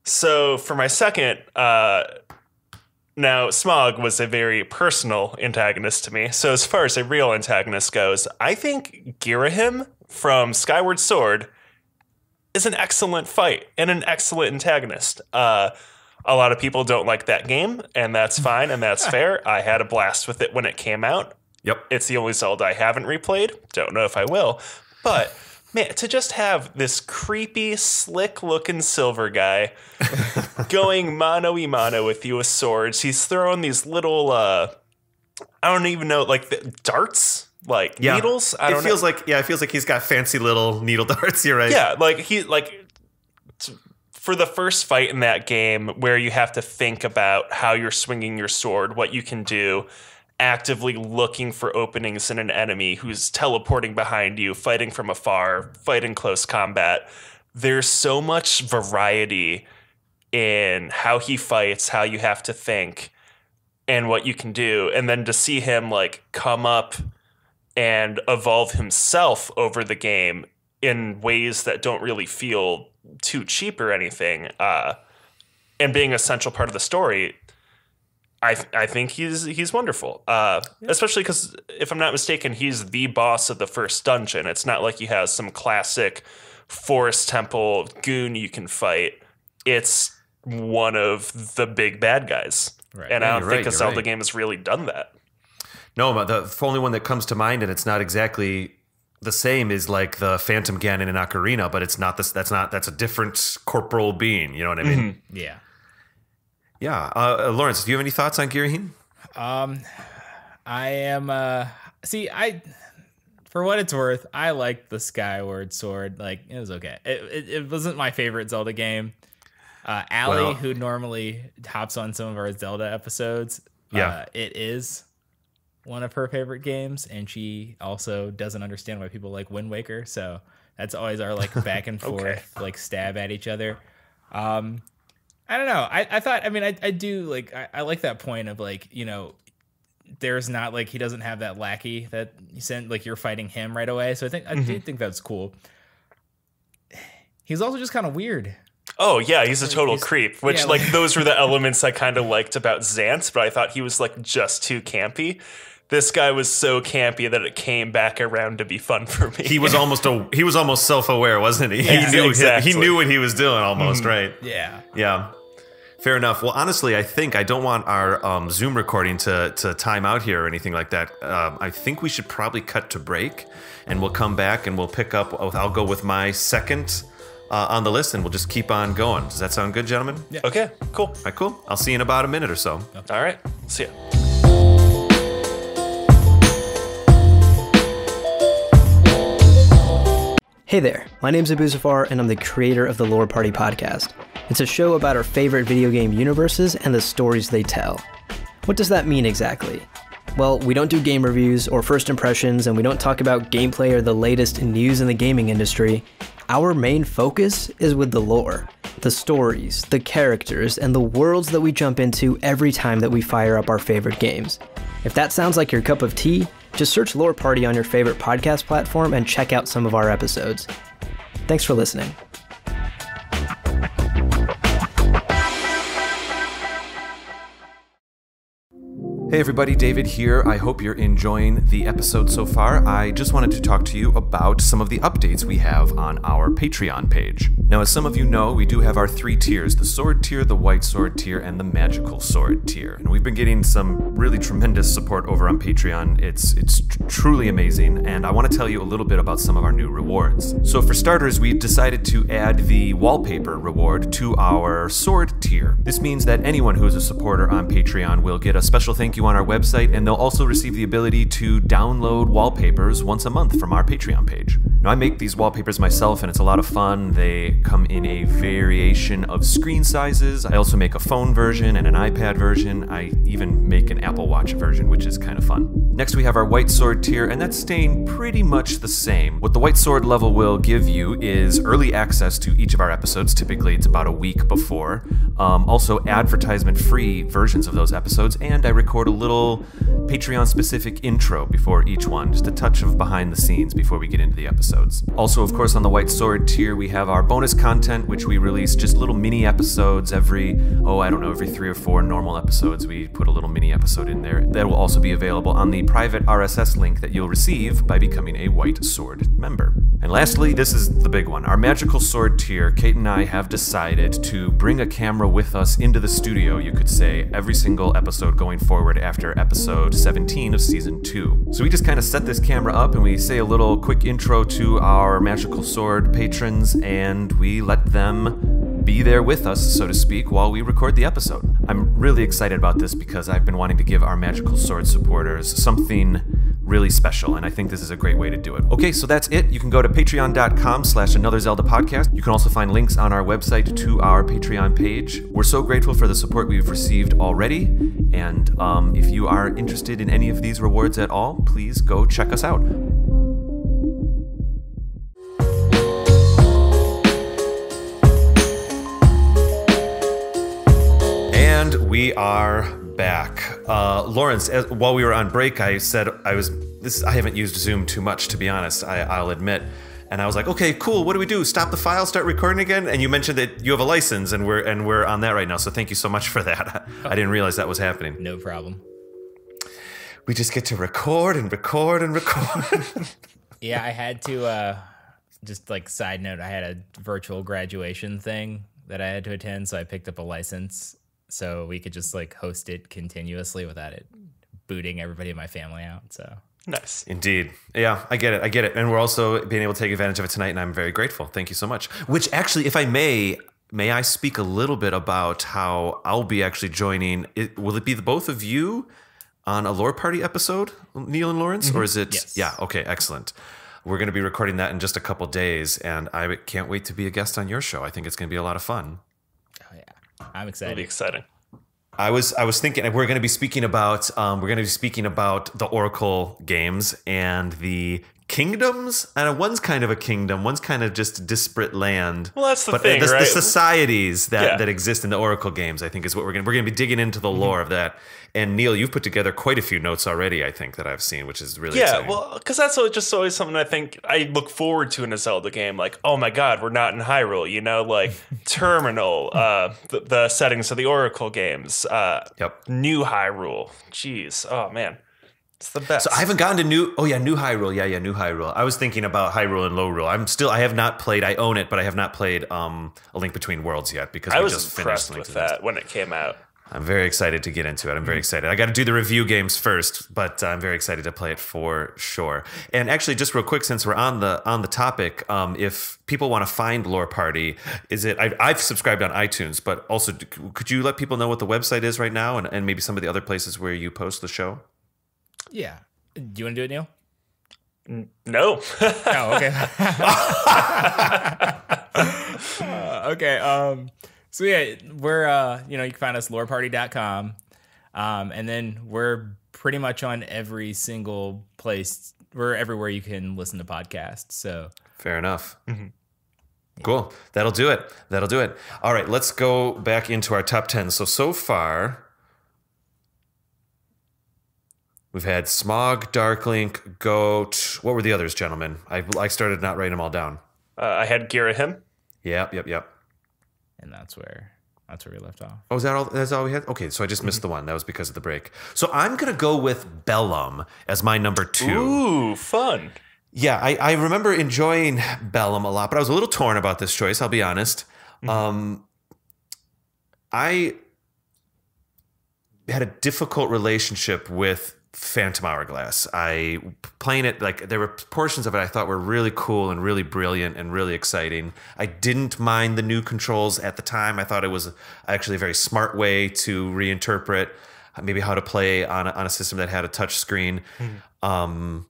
so for my second, uh, now Smog was a very personal antagonist to me. So as far as a real antagonist goes, I think Girahim from Skyward Sword is an excellent fight and an excellent antagonist. Uh, a lot of people don't like that game, and that's fine and that's fair. I had a blast with it when it came out. Yep. It's the only Zelda I haven't replayed. Don't know if I will. But man, to just have this creepy, slick looking silver guy going mano y mano with you with swords. He's throwing these little uh I don't even know, like the darts? Like Yeah. needles? I it feels know. like yeah, it feels like he's got fancy little needle darts. You're right. Yeah, like he like t- for the first fight in that game where you have to think about how you're swinging your sword, what you can do, actively looking for openings in an enemy who's teleporting behind you, fighting from afar, fighting close combat. There's so much variety in how he fights, how you have to think, and what you can do. And then to see him like come up and evolve himself over the game in ways that don't really feel too cheap or anything, uh, and being a central part of the story, I I think he's he's wonderful. Uh, Especially because if I'm not mistaken, he's the boss of the first dungeon. It's not like he has some classic forest temple goon you can fight. It's one of the big bad guys. Right. And Yeah, I don't think right, a Zelda right. game has really done that. No, but the only one that comes to mind, and it's not exactly the same, is like the Phantom Ganon in Ocarina, but it's not this. That's not. That's a different corporal being. You know what I mean? yeah. Yeah. Uh, uh, Lawrence, do you have any thoughts on Girahim? Um, I am. Uh, see, I for what it's worth, I liked the Skyward Sword. Like it was okay. It, it, it wasn't my favorite Zelda game. Uh, Allie, Well- who normally hops on some of our Zelda episodes, Yeah. uh, it is. one of her favorite games, and she also doesn't understand why people like Wind Waker. So that's always our like back and forth, Okay. like stab at each other. Um, I don't know. I, I thought. I mean, I, I do like. I, I like that point of like you know, there's not like he doesn't have that lackey that you sent like you're fighting him right away. So I think I do mm-hmm. think that's cool. He's also just kind of weird. Oh yeah, he's a total he's- creep. Which yeah, like like- those were the elements I kind of liked about Zant, but I thought he was like just too campy. This guy was so campy that it came back around to be fun for me. He was almost a he was almost self aware, wasn't he? Yeah, he knew exactly. he knew what he was doing almost, mm-hmm. right? Yeah. Yeah. Fair enough. Well, honestly, I think I don't want our um, Zoom recording to, to time out here or anything like that. Um, I think we should probably cut to break and we'll come back and we'll pick up. I'll go with my second uh, on the list and we'll just keep on going. Does that sound good, gentlemen? Yeah. okay, cool. All right, cool. I'll see you in about a minute or so. All right, see ya. Hey there, my name's Abu Zafar, and I'm the creator of the Lore Party podcast. It's a show about our favorite video game universes and the stories they tell. What does that mean exactly? Well, we don't do game reviews or first impressions, and we don't talk about gameplay or the latest news in the gaming industry. Our main focus is with the lore, the stories, the characters, and the worlds that we jump into every time that we fire up our favorite games. If that sounds like your cup of tea, just search Lore Party on your favorite podcast platform and check out some of our episodes. Thanks for listening. Hey everybody, David here. I hope you're enjoying the episode so far. I just wanted to talk to you about some of the updates we have on our Patreon page. Now, as some of you know, we do have our three tiers the sword tier, the white sword tier, and the magical sword tier. And we've been getting some really tremendous support over on Patreon. It's it's tr- truly amazing, and I want to tell you a little bit about some of our new rewards. So, for starters, we decided to add the wallpaper reward to our sword tier. This means that anyone who is a supporter on Patreon will get a special thank you on our website, and they'll also receive the ability to download wallpapers once a month from our Patreon page. Now, I make these wallpapers myself, and it's a lot of fun. They come in a variation of screen sizes. I also make a phone version and an iPad version. I even make an Apple Watch version, which is kind of fun. Next, we have our White Sword tier, and that's staying pretty much the same. What the White Sword level will give you is early access to each of our episodes. Typically, it's about a week before. Um, also, advertisement free versions of those episodes, and I record a little Patreon specific intro before each one, just a touch of behind the scenes before we get into the episodes. Also, of course, on the White Sword tier, we have our bonus content, which we release just little mini episodes every, oh, I don't know, every three or four normal episodes. We put a little mini episode in there. That will also be available on the private RSS link that you'll receive by becoming a White Sword member. And lastly, this is the big one. Our Magical Sword tier, Kate and I have decided to bring a camera with us into the studio, you could say, every single episode going forward after episode 17 of season 2. So we just kind of set this camera up and we say a little quick intro to our Magical Sword patrons and we let them be there with us, so to speak, while we record the episode. I'm really excited about this because I've been wanting to give our Magical Sword supporters something really special, and I think this is a great way to do it. Okay, so that's it. You can go to patreon.com slash another Zelda podcast. You can also find links on our website to our Patreon page. We're so grateful for the support we've received already, and um, if you are interested in any of these rewards at all, please go check us out. And we are back. Uh, Lawrence, as, while we were on break, I said I was this. I haven't used Zoom too much, to be honest. I, I'll admit. And I was like, okay, cool. What do we do? Stop the file, start recording again. And you mentioned that you have a license, and we're and we're on that right now. So thank you so much for that. I didn't realize that was happening. No problem. We just get to record and record and record. Yeah, I had to uh just like side note, I had a virtual graduation thing that I had to attend, so I picked up a license so we could just like host it continuously without it booting everybody in my family out. So Nice. Indeed. Yeah, I get it. I get it. And we're also being able to take advantage of it tonight, and I'm very grateful. Thank you so much. Which actually, if I may, may I speak a little bit about how I'll be actually joining? It, will it be the both of you on a lore party episode, Neil and Lawrence, mm-hmm. or is it? Yes. Yeah. Okay. Excellent. We're going to be recording that in just a couple days, and I can't wait to be a guest on your show. I think it's going to be a lot of fun. Yeah. I'm excited. It'll be excited. exciting. I was I was thinking we're going to be speaking about um, we're going to be speaking about the Oracle games and the kingdoms. And one's kind of a kingdom, one's kind of just disparate land. Well, that's the but thing, the, the societies that, Yeah. that exist in the Oracle games, I think, is what we're going we're going to be digging into the lore of that. And Neil, you've put together quite a few notes already, I think, that I've seen, which is really Yeah, exciting. well, because that's just always something I think I look forward to in a Zelda game. Like, oh my God, we're not in Hyrule, you know, like Termina, uh, the, the settings of the Oracle games, uh, Yep. New Hyrule. Jeez, oh man, it's the best. So I haven't gotten to new. Oh yeah, New Hyrule. Yeah, yeah, New Hyrule. I was thinking about Hyrule and Lorule. I'm still. I have not played. I own it, but I have not played um, A Link Between Worlds yet because I we was just finished impressed Link with to the Past. that when it came out. I'm very excited to get into it. I'm very excited. I got to do the review games first, but I'm very excited to play it for sure. And actually, just real quick, since we're on the on the topic, um, if people want to find Lore Party, is it? I, I've subscribed on iTunes, but also, could you let people know what the website is right now, and, and maybe some of the other places where you post the show? Yeah. Do you want to do it, Neil? No, Oh, okay. Uh, okay. Um, so yeah, we're uh, you know, you can find us loreparty.com. Um, and then we're pretty much on every single place. We're everywhere you can listen to podcasts. So Fair enough. Cool. That'll do it. That'll do it. All right, let's go back into our top 10. So, so far, we've had Smog, Darklink, Goht. What were the others, gentlemen? I, I started not writing them all down. uh, I had Girahim. Yep, yep, yep. and that's where that's where we left off. Oh, is that all? That's all we had? Okay, so I just missed the one. That was because of the break. So I'm going to go with Bellum as my number two. Ooh, fun. Yeah, I, I remember enjoying Bellum a lot, but I was a little torn about this choice. I'll be honest. Um, I had a difficult relationship with Phantom Hourglass. I playing it like there were portions of it I thought were really cool and really brilliant and really exciting. I didn't mind the new controls at the time. I thought it was actually a very smart way to reinterpret maybe how to play on a, on a system that had a touch screen. Um,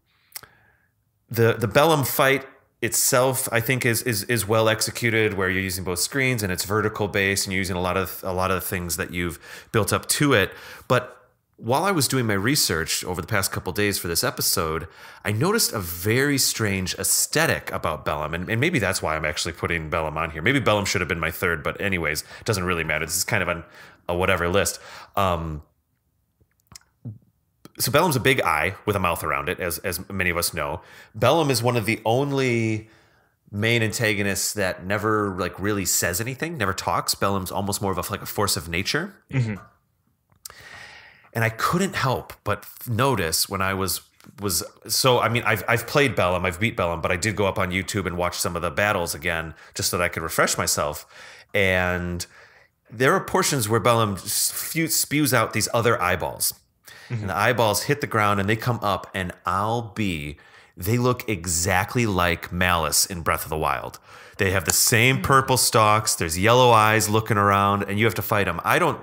the the Bellum fight itself, I think, is is is well executed. Where you're using both screens and it's vertical based, and you're using a lot of a lot of the things that you've built up to it. But while I was doing my research over the past couple days for this episode, I noticed a very strange aesthetic about Bellum, and, and maybe that's why I'm actually putting Bellum on here. Maybe Bellum should have been my third, but anyways, it doesn't really matter. This is kind of an, a whatever list. Um, so Bellum's a big eye with a mouth around it, as as many of us know. Bellum is one of the only main antagonists that never like really says anything, never talks. Bellum's almost more of a like a force of nature. And I couldn't help but notice when I was was so I mean I've I've played Bellum, I've beat Bellum, but I did go up on YouTube and watch some of the battles again just so that I could refresh myself. And there are portions where Bellum spews out these other eyeballs. And the mm-hmm. eyeballs hit the ground and they come up, and I'll be, they look exactly like Malice in Breath of the Wild. They have the same mm. purple stalks, there's yellow eyes looking around, and you have to fight them. I don't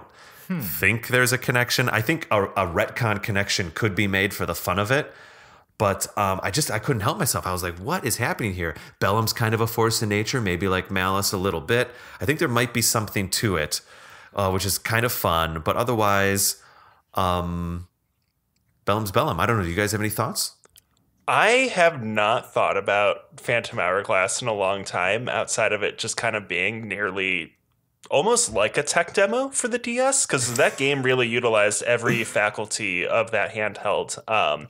think there's a connection. I think a, a retcon connection could be made for the fun of it. But um, I just I couldn't help myself. I was like, "What is happening here?" Bellum's kind of a force in nature, maybe like Malice a little bit. I think there might be something to it, uh, which is kind of fun. But otherwise, um, Bellum's Bellum. I don't know. Do you guys have any thoughts? I have not thought about Phantom Hourglass in a long time outside of it just kind of being nearly almost like a tech demo for the DS because that game really utilized every faculty of that handheld. Um,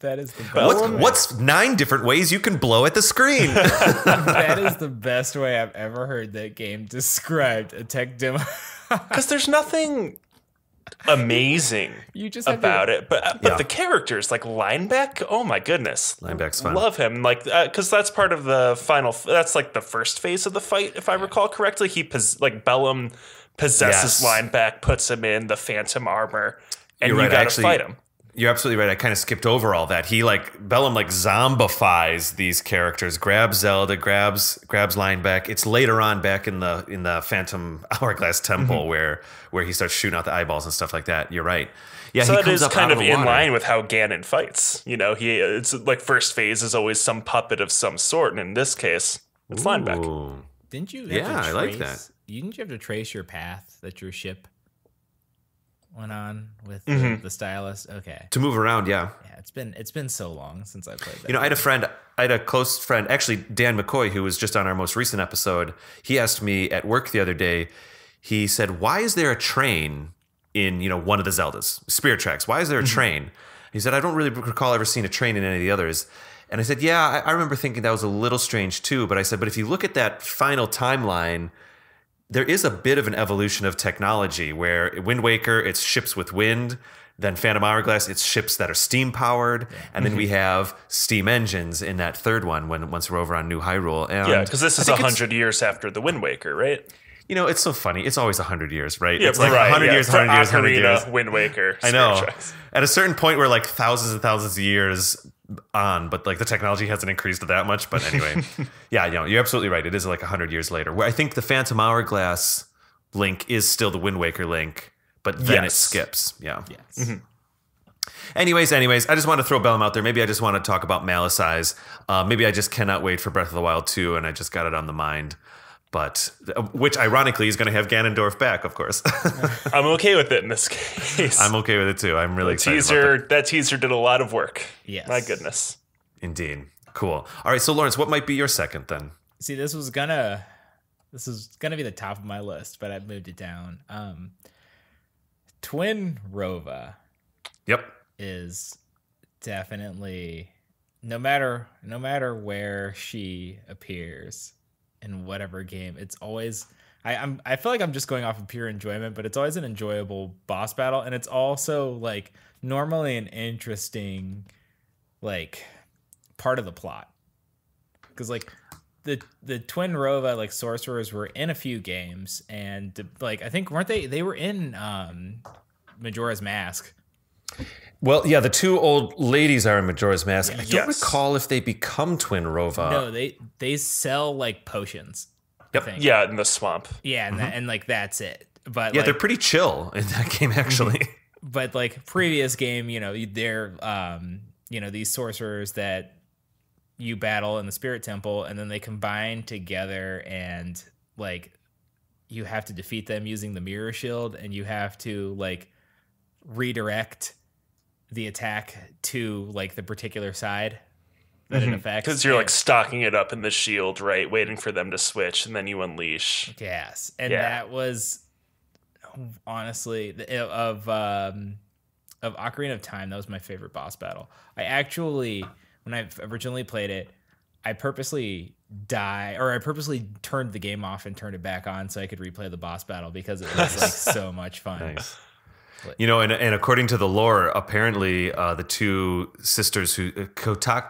That is the best. What's, Bellum? what's nine different ways you can blow at the screen? that is the best way I've ever heard that game described. A tech demo. because there's nothing amazing you just about to, it, but uh, but Yeah. the characters like Linebeck, oh my goodness, Linebeck's fun. Love him, like uh, because that's part of the final. That's like the first phase of the fight, if I recall correctly. He pos- like Bellum possesses Yes. Linebeck, puts him in the Phantom armor, and You're you right, got to actually- fight him. You're absolutely right. I kind of skipped over all that. He like Bellum like zombifies these characters, grabs Zelda, grabs grabs Linebeck. It's later on back in the in the Phantom Hourglass Temple Mm-hmm. where where he starts shooting out the eyeballs and stuff like that. You're right. Yeah, So he that comes is up kind out of in line with how Ganon fights. You know, he it's like first phase is always some puppet of some sort, and in this case, it's Linebeck. Didn't you? Have Yeah, to I like trace, Didn't you have to trace your path that your ship went on with Mhm. the, the stylus. Okay, To move around, yeah. yeah, it's been it's been so long since I played that. You know, I had a friend, I had a close friend, actually, Dan McCoy, who was just on our most recent episode. He asked me at work the other day, he said, Why is there a train in, you know, one of the Zeldas, Spirit Tracks? Why is there a train? He said, I don't really recall ever seeing a train in any of the others. And I said, Yeah, I, I remember thinking that was a little strange too. But I said, But if you look at that final timeline, there is a bit of an evolution of technology where Wind Waker, it's ships with wind. Then Phantom Hourglass, it's ships that are steam powered, and then we mm-hmm. have steam engines in that third one when once we're over on New Hyrule. And Yeah, because this is a hundred years after the Wind Waker, right? You know, it's so funny. It's always hundred years, right? Yeah, it's like right. hundred yeah, years, for hundred years, hundred Ocarina, years. Wind Waker. I know. Tracks. At a certain point, we're like thousands and thousands of years on, but like the technology hasn't increased that much. But anyway, yeah, you know, you're absolutely right. It is like hundred years later. Where I think the Phantom Hourglass link is still the Wind Waker link, but then it skips. Yeah. yes. Anyways, anyways, I just want to throw Bellum out there. Maybe I just want to talk about Malice Eyes. Uh, maybe I just cannot wait for Breath of the Wild 2, and I just got it on the mind. But uh, which ironically is going to have Ganondorf back, of course. I'm okay with it in this case. I'm okay with it too. I'm really excited. About that. teaser. That teaser did a lot of work. Yes. My goodness. Indeed. Cool. All right. So, Lawrence, what might be your second then? See, this was gonna this was gonna be the top of my list, but I moved it down. Um, Twin Rova Yep. is definitely no matter no matter where she appears in whatever game, it's always I, I'm I feel like I'm just going off of pure enjoyment, but it's always an enjoyable boss battle, and it's also like normally an interesting like part of the plot because like the the twin rova like sorcerers were in a few games and like i think weren't they they were in um majora's mask Well, yeah, the two old ladies are in Majora's Mask. I don't Yes. recall if they become Twin Rova. no they they sell like potions Yep. Yeah, in the swamp. yeah and, that, and like that's it but Yeah, like, they're pretty chill in that game, actually. but like previous game you know they're um you know these sorcerers that you battle in the spirit temple and then they combine together and like you have to defeat them using the mirror shield and you have to like redirect the attack to like the particular side that it affects Because you're like stocking it up in the shield, right? Waiting for them to switch, and then you unleash. Yes, and Yeah. that was honestly of um, of Ocarina of Time. That was my favorite boss battle. I actually, when I originally played it, I purposely die or I purposely turned the game off and turned it back on so I could replay the boss battle because it was like so much fun. Nice. You know, and, and according to the lore, apparently uh, the two sisters who uh, Kotak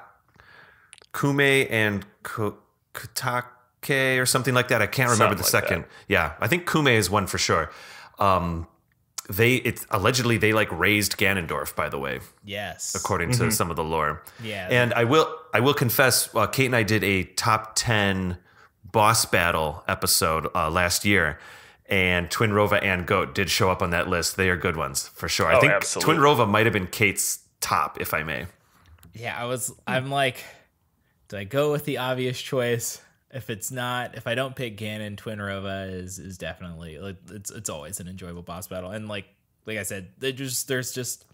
Koume and Ko, Kotake or something like that. I can't remember Something the like second. Yeah, I think Kume is one for sure. Um, they it's allegedly they like raised Ganondorf, by the way, Yes, according to some of the lore. Yeah. and I will I will confess, uh, Kate and I did a top ten boss battle episode uh, last year. And Twin Rova and Goht did show up on that list. They are good ones for sure. I Oh, think absolutely. Twin Rova might have been Kate's top, if I may. yeah. I was. I'm like, do I go with the obvious choice? If it's not, if I don't pick Ganon, Twin Rova is is definitely like it's it's always an enjoyable boss battle. And like like I said, they just there's just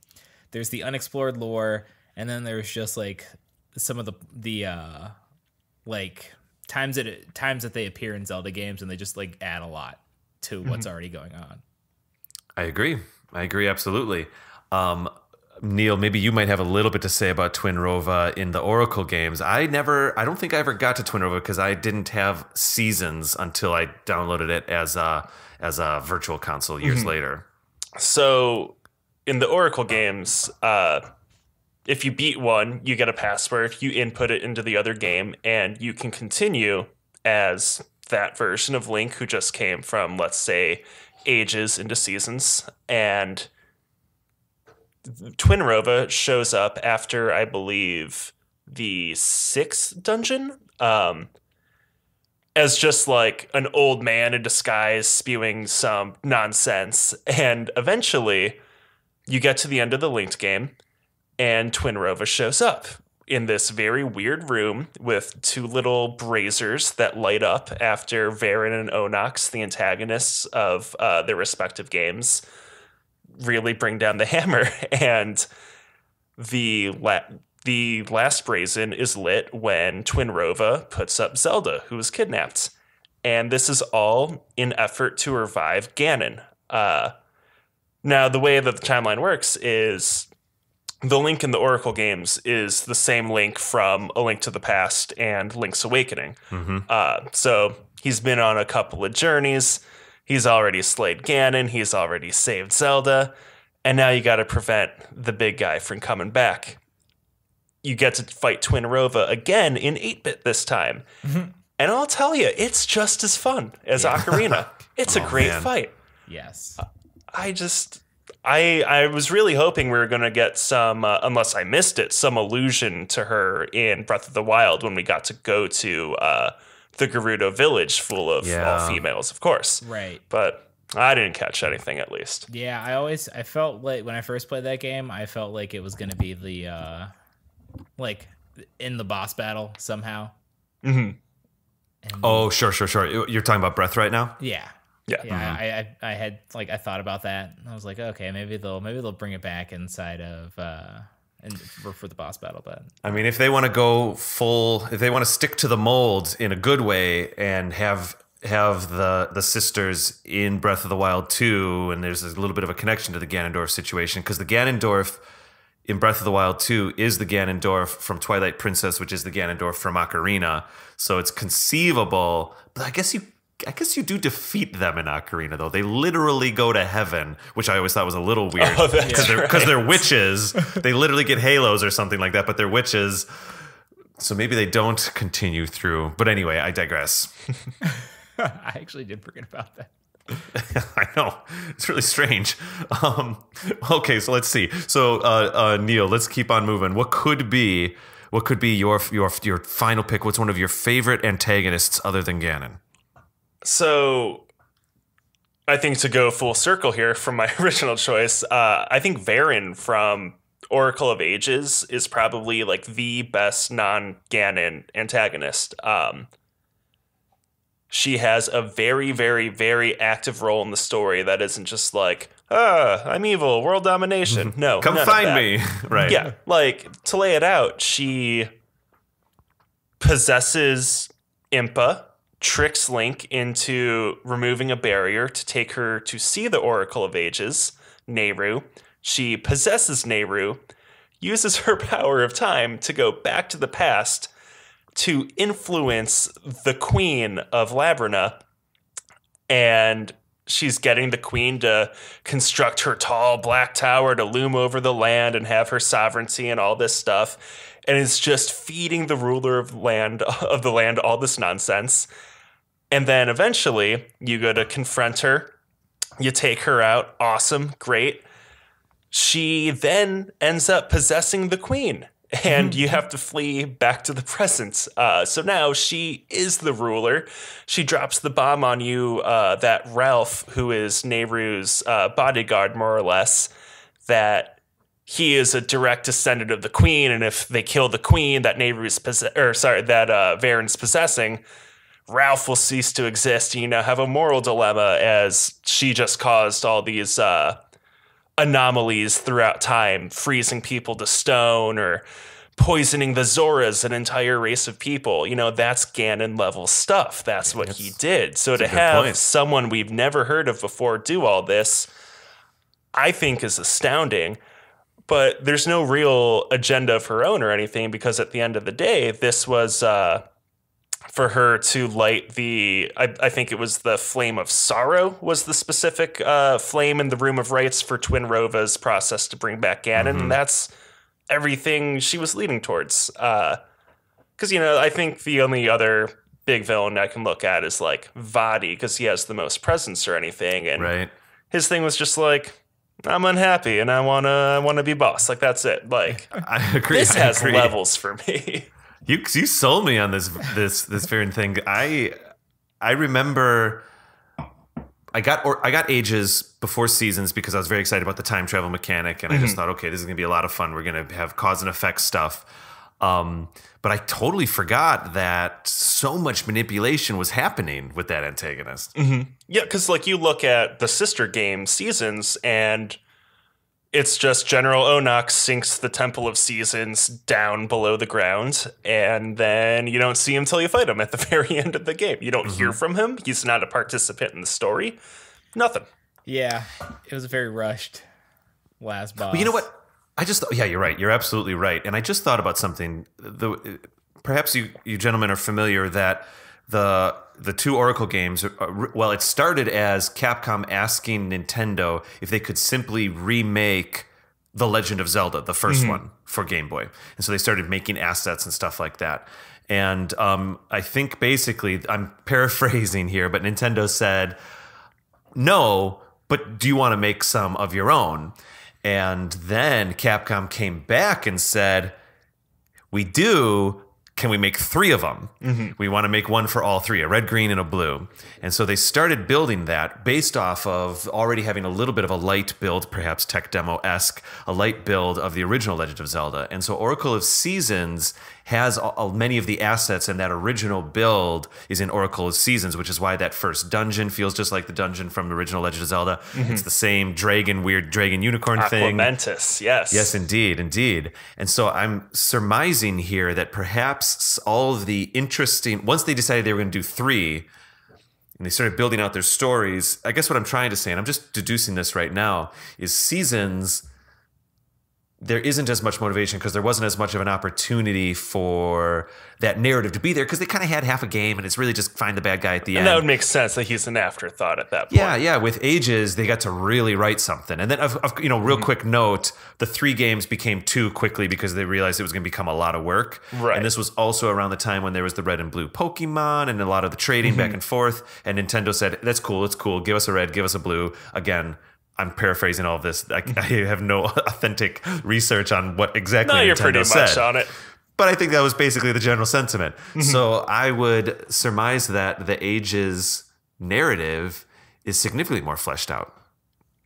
there's the unexplored lore, and then there's just like some of the the uh like times that it, times that they appear in Zelda games, and they just like add a lot to what's already going on. I agree. I agree absolutely. Um, Neil, maybe you might have a little bit to say about Twin Rova in the Oracle games. I never, I don't think I ever got to Twin Rova because I didn't have seasons until I downloaded it as a as a virtual console years later. So, in the Oracle games, uh, if you beat one, you get a password. You input it into the other game, and you can continue as that version of Link who just came from, let's say, ages into seasons. And Twin Rova shows up after, I believe, the sixth dungeon. Um, as just like an old man in disguise spewing some nonsense. And eventually, you get to the end of the linked game, and Twin Rova shows up in this very weird room with two little braziers that light up after Veran and Onox, the antagonists of uh, their respective games, really bring down the hammer. And the la- the last brazier is lit when Twinrova puts up Zelda, who was kidnapped. And this is all in effort to revive Ganon. Uh, now, the way that the timeline works is the link in the Oracle games is the same link from A Link to the Past and Link's Awakening. Uh, so he's been on a couple of journeys. He's already slayed Ganon. He's already saved Zelda. And now you got to prevent the big guy from coming back. You get to fight Twinrova again in 8 bit this time. And I'll tell you, it's just as fun as Ocarina. It's a Oh, great man. fight. Yes. I just I I was really hoping we were going to get some uh, unless I missed it some allusion to her in Breath of the Wild when we got to go to uh, the Gerudo village full of Yeah. all females of course Right. but I didn't catch anything at least Yeah, I always I felt like when I first played that game, I felt like it was gonna be the uh like in the boss battle somehow. Mm-hmm. And Oh, sure, sure, sure. You're talking about Breath right now? yeah. yeah Yeah, I, I I had like I thought about that. I was like, okay, maybe they'll maybe they'll bring it back inside of uh and for, for the boss battle, but I mean, if they want to go full, if they want to stick to the mold in a good way and have have the the sisters in Breath of the Wild 2, and there's a little bit of a connection to the Ganondorf situation because the Ganondorf in Breath of the Wild 2 is the Ganondorf from Twilight Princess, which is the Ganondorf from Ocarina. So it's conceivable, but I guess you. I guess you do defeat them in Ocarina, though. They literally go to heaven, which I always thought was a little weird Oh, that's because they're, 'cause right. they're witches. They literally get halos or something like that, but they're witches. So maybe they don't continue through. But anyway, I digress. I actually did forget about that. I know it's really strange. Um, okay, so let's see. So uh, uh, Neil, let's keep on moving. What could be? What could be your your your final pick? What's one of your favorite antagonists other than Ganon? So I think to go full circle here from my original choice uh, I think Veran from Oracle of Ages is probably like the best non Ganon antagonist. Um, she has a very, very, very active role in the story that isn't just like, ah, I'm evil, world domination. No, Come find me. right. Yeah, like to lay it out, she possesses Impa, tricks Link into removing a barrier to take her to see the Oracle of Ages, Nayru. She possesses Nayru, uses her power of time to go back to the past to influence the queen of Labrynna and she's getting the queen to construct her tall black tower to loom over the land and have her sovereignty and all this stuff and is just feeding the ruler of land of the land all this nonsense and then eventually you go to confront her. You take her out. Awesome. Great. She then ends up possessing the queen and you have to flee back to the present. Uh, so now she is the ruler. She drops the bomb on you uh, that Ralph, who is Nayru's uh, bodyguard, more or less, that he is a direct descendant of the queen, and if they kill the queen that Nayru's possess- or sorry that uh, Veran's possessing, Ralph will cease to exist. And you now have a moral dilemma as she just caused all these. Uh, anomalies throughout time, freezing people to stone or poisoning the Zoras, an entire race of people. You know, that's Ganon level stuff. That's what he did. So to have point. someone we've never heard of before do all this, I think is astounding. But there's no real agenda of her own or anything because at the end of the day, this was uh, for her to light the I, I think it was the flame of sorrow was the specific uh, flame in the room of rites for twin rova's process to bring back ganon and that's everything she was leading towards because you know i think the only other big villain i can look at is like Vaati because he has the most presence or anything and Right. his thing was just like i'm unhappy and i want to I want to be boss like that's it like I agree. this I has agree. levels for me You you sold me on this this this Veran thing. I I remember I got or I got ages before seasons because I was very excited about the time travel mechanic, and I just thought, okay, this is gonna be a lot of fun. We're gonna have cause and effect stuff. Um, but I totally forgot that so much manipulation was happening with that antagonist. Yeah, because like you look at the sister game seasons, and it's just General Onox sinks the Temple of Seasons down below the ground, and then you don't see him till you fight him at the very end of the game. You don't hear mhm. from him. He's not a participant in the story. Nothing. Yeah, it was a very rushed. Last boss. But you know what? I just yeah, you're right. You're absolutely right. And I just thought about something. The perhaps you you gentlemen are familiar that the the two Oracle games. uh, Well, it started as Capcom asking Nintendo if they could simply remake the Legend of Zelda, the 1st one for Game Boy, and so they started making assets and stuff like that. And um, I think basically, I'm paraphrasing here, but Nintendo said, no, but do you want to make some of your own? And then Capcom came back and said, we do. Can we make three of them? Mm-hmm. We want to make one for all three a red, green, and a blue. And so they started building that based off of already having a little bit of a light build, perhaps tech demo esque, a light build of the original Legend of Zelda. And so Oracle of Seasons has a- a- many of the assets, and that original build is in Oracle of Seasons, which is why that first dungeon feels just like the dungeon from the original Legend of Zelda. Mm-hmm. It's the same dragon, weird dragon unicorn thing. Aquamentus, yes. Yes, indeed, indeed. And so I'm surmising here that perhaps all of the interesting, once they decided they were going to do three, and they started building out their stories, I guess what I'm trying to say, and I'm just deducing this right now, is seasons. There isn't as much motivation because there wasn't as much of an opportunity for that narrative to be there because they kind of had half a game and it's really just find the bad guy at the end. And end. that would make sense that he's an afterthought at that point. Yeah, yeah. With ages, they got to really write something, and then, of, of, you know, real Mm-hmm. quick note: the three games became two quickly because they realized it was going to become a lot of work. Right. And this was also around the time when there was the red and blue Pokemon and a lot of the trading Mm-hmm. back and forth. And Nintendo said, "That's cool. It's cool. Give us a red. Give us a blue." Again. I'm paraphrasing all of this. I, I have no authentic research on what exactly No, you're Nintendo pretty said. much on it. But I think that was basically the general sentiment. Mm-hmm. So I would surmise that the ages narrative is significantly more fleshed out.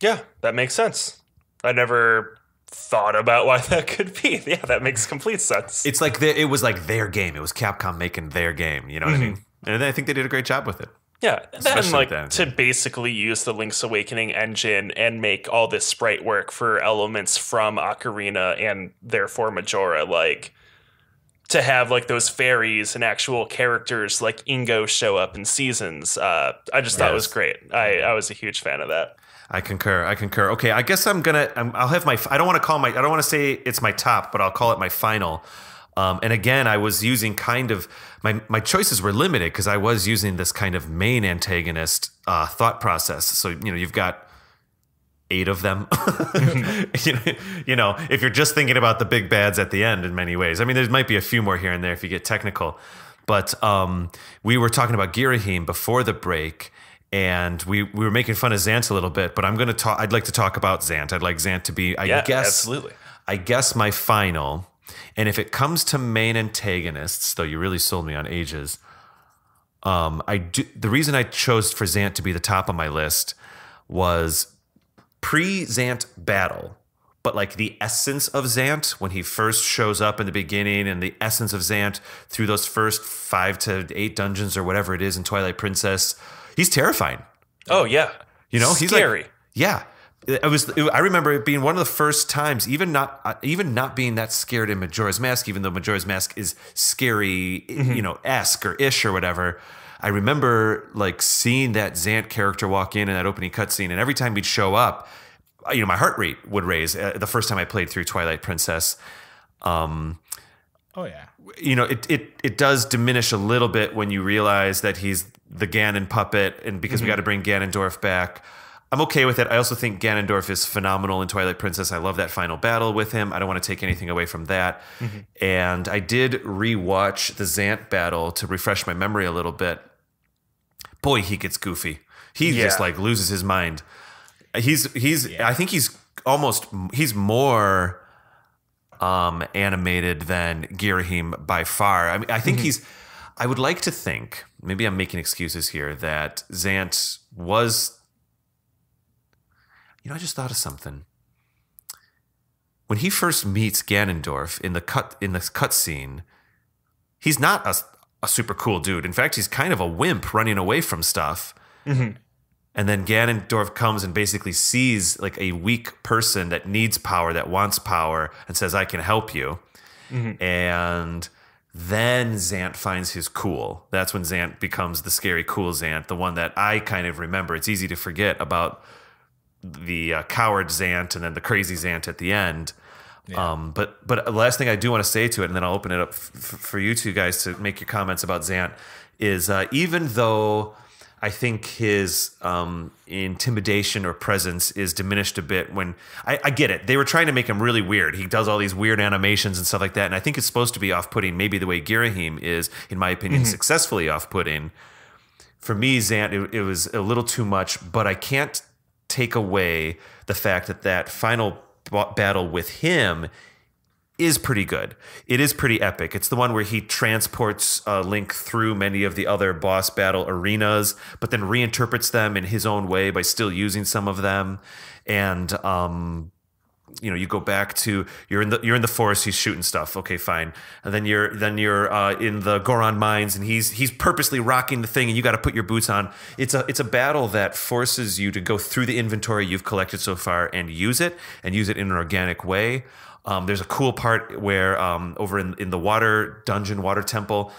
Yeah, that makes sense. I never thought about why that could be. Yeah, that makes complete sense. It's like the, it was like their game. It was Capcom making their game. You know what I mean? And I think they did a great job with it. Yeah, then especially like then. to basically use the Link's Awakening engine and make all this sprite work for elements from Ocarina and therefore Majora, like to have like those fairies and actual characters like Ingo show up in seasons. Uh, I just thought it was great. I, I was a huge fan of that. I concur. I concur. Okay, I guess I'm gonna. I'm, I'll have my. I don't want to call my. I don't want to say it's my top, but I'll call it my final. Um, and again, I was using kind of my my choices were limited because I was using this kind of main antagonist uh, thought process. So you know, you've got eight of them. you, know, you know, if you're just thinking about the big bads at the end, in many ways. I mean, there might be a few more here and there if you get technical. But um, we were talking about Girahim before the break, and we, we were making fun of Zant a little bit. But I'm going to talk. I'd like to talk about Zant. I'd like Zant to be. I Yeah, guess absolutely. I guess my final. And if it comes to main antagonists, though you really sold me on ages, um, I do, the reason I chose for Zant to be the top of my list was pre Zant battle, but like the essence of Zant when he first shows up in the beginning and the essence of Zant through those first five to eight dungeons or whatever it is in Twilight Princess, he's terrifying. Oh yeah, You know, he's scary. like, yeah. It was. it- I remember it being one of the first times, even not, uh, even not being that scared in Majora's Mask, even though Majora's Mask is scary, you know, esque or ish or whatever. I remember like seeing that Zant character walk in in that opening cutscene, and every time he'd show up, uh, you know, my heart rate would raise. Uh, the first time I played through Twilight Princess, Oh yeah. you know, it, it it does diminish a little bit when you realize that he's the Ganon puppet, and because we got to bring Ganondorf back. I'm okay with it. I also think Ganondorf is phenomenal in Twilight Princess. I love that final battle with him. I don't want to take anything away from that. And I did rewatch the Zant battle to refresh my memory a little bit. Boy, he gets goofy. He just like loses his mind. He's he's I think he's almost he's more um, animated than Girahim by far. I mean, I think he's. I would like to think. Maybe I'm making excuses here that Zant was. You know, I just thought of something. When he first meets Ganondorf in the cut in the cutscene, he's not a, a super cool dude. In fact, he's kind of a wimp running away from stuff. And And then Ganondorf comes and basically sees like a weak person that needs power, that wants power, and says, I can help you. Mm-hmm. And then Zant finds his cool. That's when Zant becomes the scary cool Zant, the one that I kind of remember. It's easy to forget about the uh, coward Zant and then the crazy Zant at the end. Um, but but the last thing I do want to say to it, and then I'll open it up for you two guys to make your comments about Zant, is uh, even though I think his um, intimidation or presence is diminished a bit when I, I get it. They were trying to make him really weird. He does all these weird animations and stuff like that, and I think it's supposed to be off-putting. Maybe the way Girahim is, in my opinion, successfully off-putting for me, Zant, it, it was a little too much, but I can't take away the fact that that final b- battle with him is pretty good. It is pretty epic. It's the one where he transports uh, Link through many of the other boss battle arenas, but then reinterprets them in his own way by still using some of them. And um, you know you go back to you're in the you're in the forest he's shooting stuff. Okay fine. And then you're then you're uh, in the goron mines and he's he's purposely rocking the thing and you got to put your boots on. It's a it's a battle that forces you to go through the inventory you've collected so far and use it and use it in an organic way. Um, there's a cool part where um, over in, in the water dungeon water temple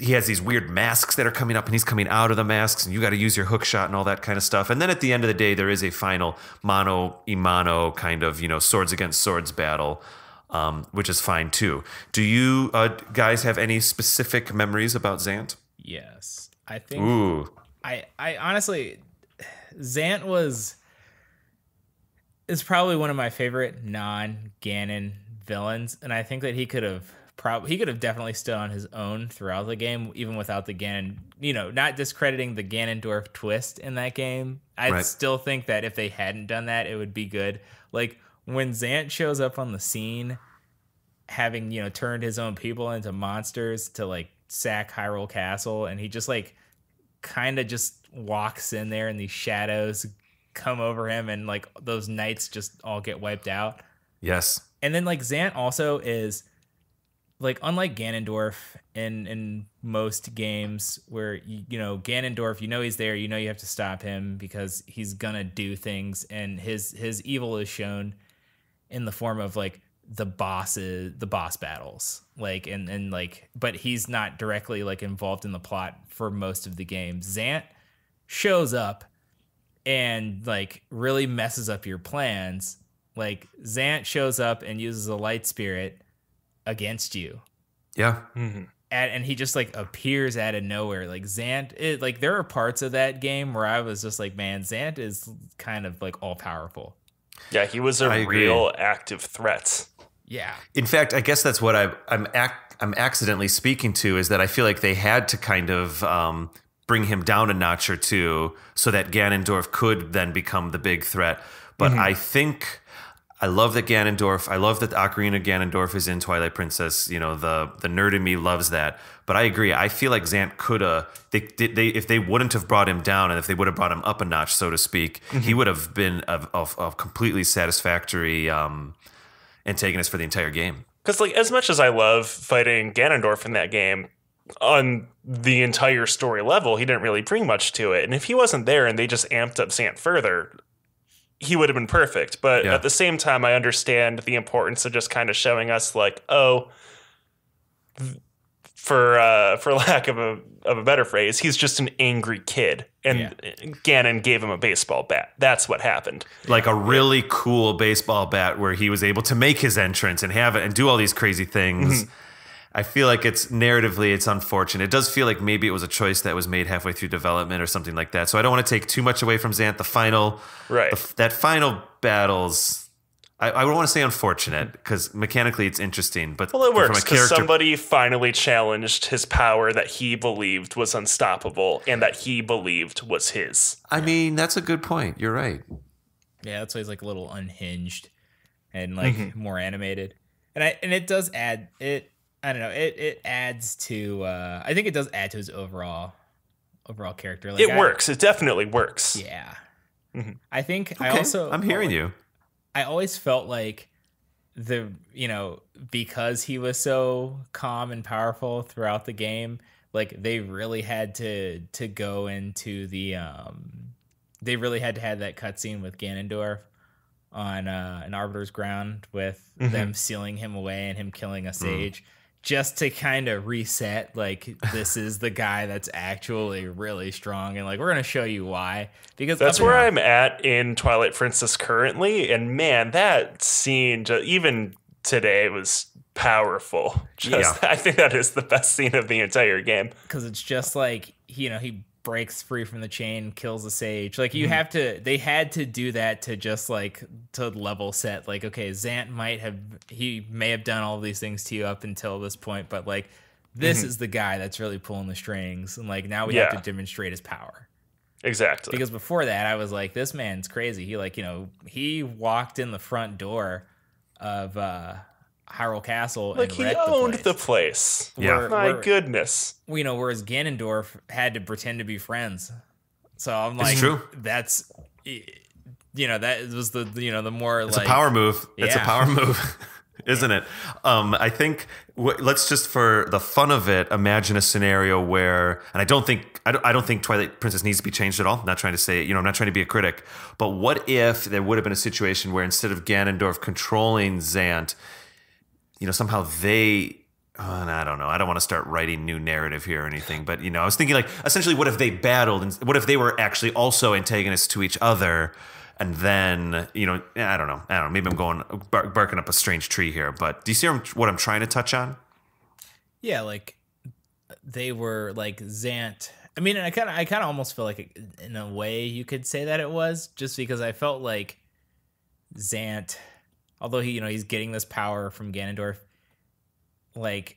he has these weird masks that are coming up and he's coming out of the masks and you got to use your hook shot and all that kind of stuff. And then at the end of the day there is a final mano imano kind of you know swords against swords battle um, which is fine too. Do you uh, guys have any specific memories about zant Yes. I think ooh. I I honestly Zant was is probably one of my favorite non Ganon villains, and I think that he could have probably he could have definitely stood on his own throughout the game, even without the Ganon. You know, not discrediting the Ganondorf twist in that game. I Right. still think that if they hadn't done that, it would be good. Like when Zant shows up on the scene, having you know turned his own people into monsters to like sack Hyrule Castle, and he just like kind of just walks in there, and these shadows come over him, and like those knights just all get wiped out. yes And then like Zant also is like unlike Ganondorf in in most games where you, you know Ganondorf, you know he's there, you know you have to stop him because he's gonna do things, and his his evil is shown in the form of like the bosses the boss battles like and and like but he's not directly like involved in the plot for most of the game. Zant shows up and like really messes up your plans. Like zant shows up and uses a light spirit against you yeah Mm-hmm. and, and he just like appears out of nowhere like zant it, like there are parts of that game where i was just like man zant is kind of like all powerful Yeah, he was a I agree. real active threat. yeah In fact, I guess that's what I, I'm ac- I'm accidentally speaking to is that I feel like they had to kind of um, bring him down a notch or two so that Ganondorf could then become the big threat. But I think I love that Ganondorf. I love that Ocarina of Ganondorf is in Twilight Princess. You know, the the nerd in me loves that. But I agree. I feel like Zant could have they, they they if they wouldn't have brought him down and if they would have brought him up a notch, so to speak, he would have been a, a, a completely satisfactory um, antagonist for the entire game. Because like as much as I love fighting Ganondorf in that game, on the entire story level, he didn't really bring much to it. And if he wasn't there and they just amped up Zant further, he would have been perfect. But Yeah. at the same time, I understand the importance of just kind of showing us like, oh, for uh, for lack of a of a better phrase, he's just an angry kid, and Yeah. Ganon gave him a baseball bat. That's what happened. like a really cool baseball bat where he was able to make his entrance and have it and do all these crazy things. I feel like it's narratively it's unfortunate. It does feel like maybe it was a choice that was made halfway through development or something like that. So I don't want to take too much away from Zant. The final, Right. the, that final battles. I, I don't want to say unfortunate because mechanically it's interesting, but Well, it works because somebody finally challenged his power that he believed was unstoppable and that he believed was his. I mean, that's a good point. You're right. Yeah, that's why he's like a little unhinged and like mm-hmm. more animated. And I and it does add it I don't know, it it adds to uh I think it does add to his overall overall character. Like it I- works. It definitely works. Yeah. I think I Okay, also I'm hearing you. I always felt like the you know because he was so calm and powerful throughout the game like they really had to to go into the um they really had to have that cutscene with Ganondorf on uh, an Arbiter's Ground with Mhm. them sealing him away and him killing a sage. Just to kind of reset, like this is the guy that's actually really strong, and like we're gonna show you why. Because That's where I'm at in Twilight Princess currently, and man, that scene even today was powerful. Just, I think that is the best scene of the entire game. because it's just like you know he breaks free from the chain kills the sage like Mm-hmm. you have to they had to do that to just like to level set like okay zant might have he may have done all these things to you up until this point but like this is the guy that's really pulling the strings and like now we have Mm-hmm. To demonstrate his power Exactly. because before that i was like this man's crazy he like you know he walked in the front door of uh hyrule castle like and he wrecked owned the the place. place. Yeah. Where- My where- goodness. you know, whereas Ganondorf had to pretend to be friends. So I'm like, true. That's, you know, that was the you know the more It's like a power move. It's a power move, isn't it? Um, I think w- let's just for the fun of it, imagine a scenario where, and I don't think I don't, I don't think Twilight Princess needs to be changed at all. I'm not trying to say, you know, I'm not trying to be a critic, but what if there would have been a situation where instead of Ganondorf controlling Zant, you know, somehow they. Uh, I don't know. I don't want to start writing new narrative here or anything, but you know, I was thinking like, essentially, what if they battled, and what if they were actually also antagonists to each other, and then you know, I don't know, I don't know. Maybe I'm going bar- barking up a strange tree here, but do you see what I'm trying to touch on? yeah, like they were like Zant. I mean, I kind of I kind of almost feel like in a way you could say that it was just because I felt like Zant, although he you know he's getting this power from Ganondorf, like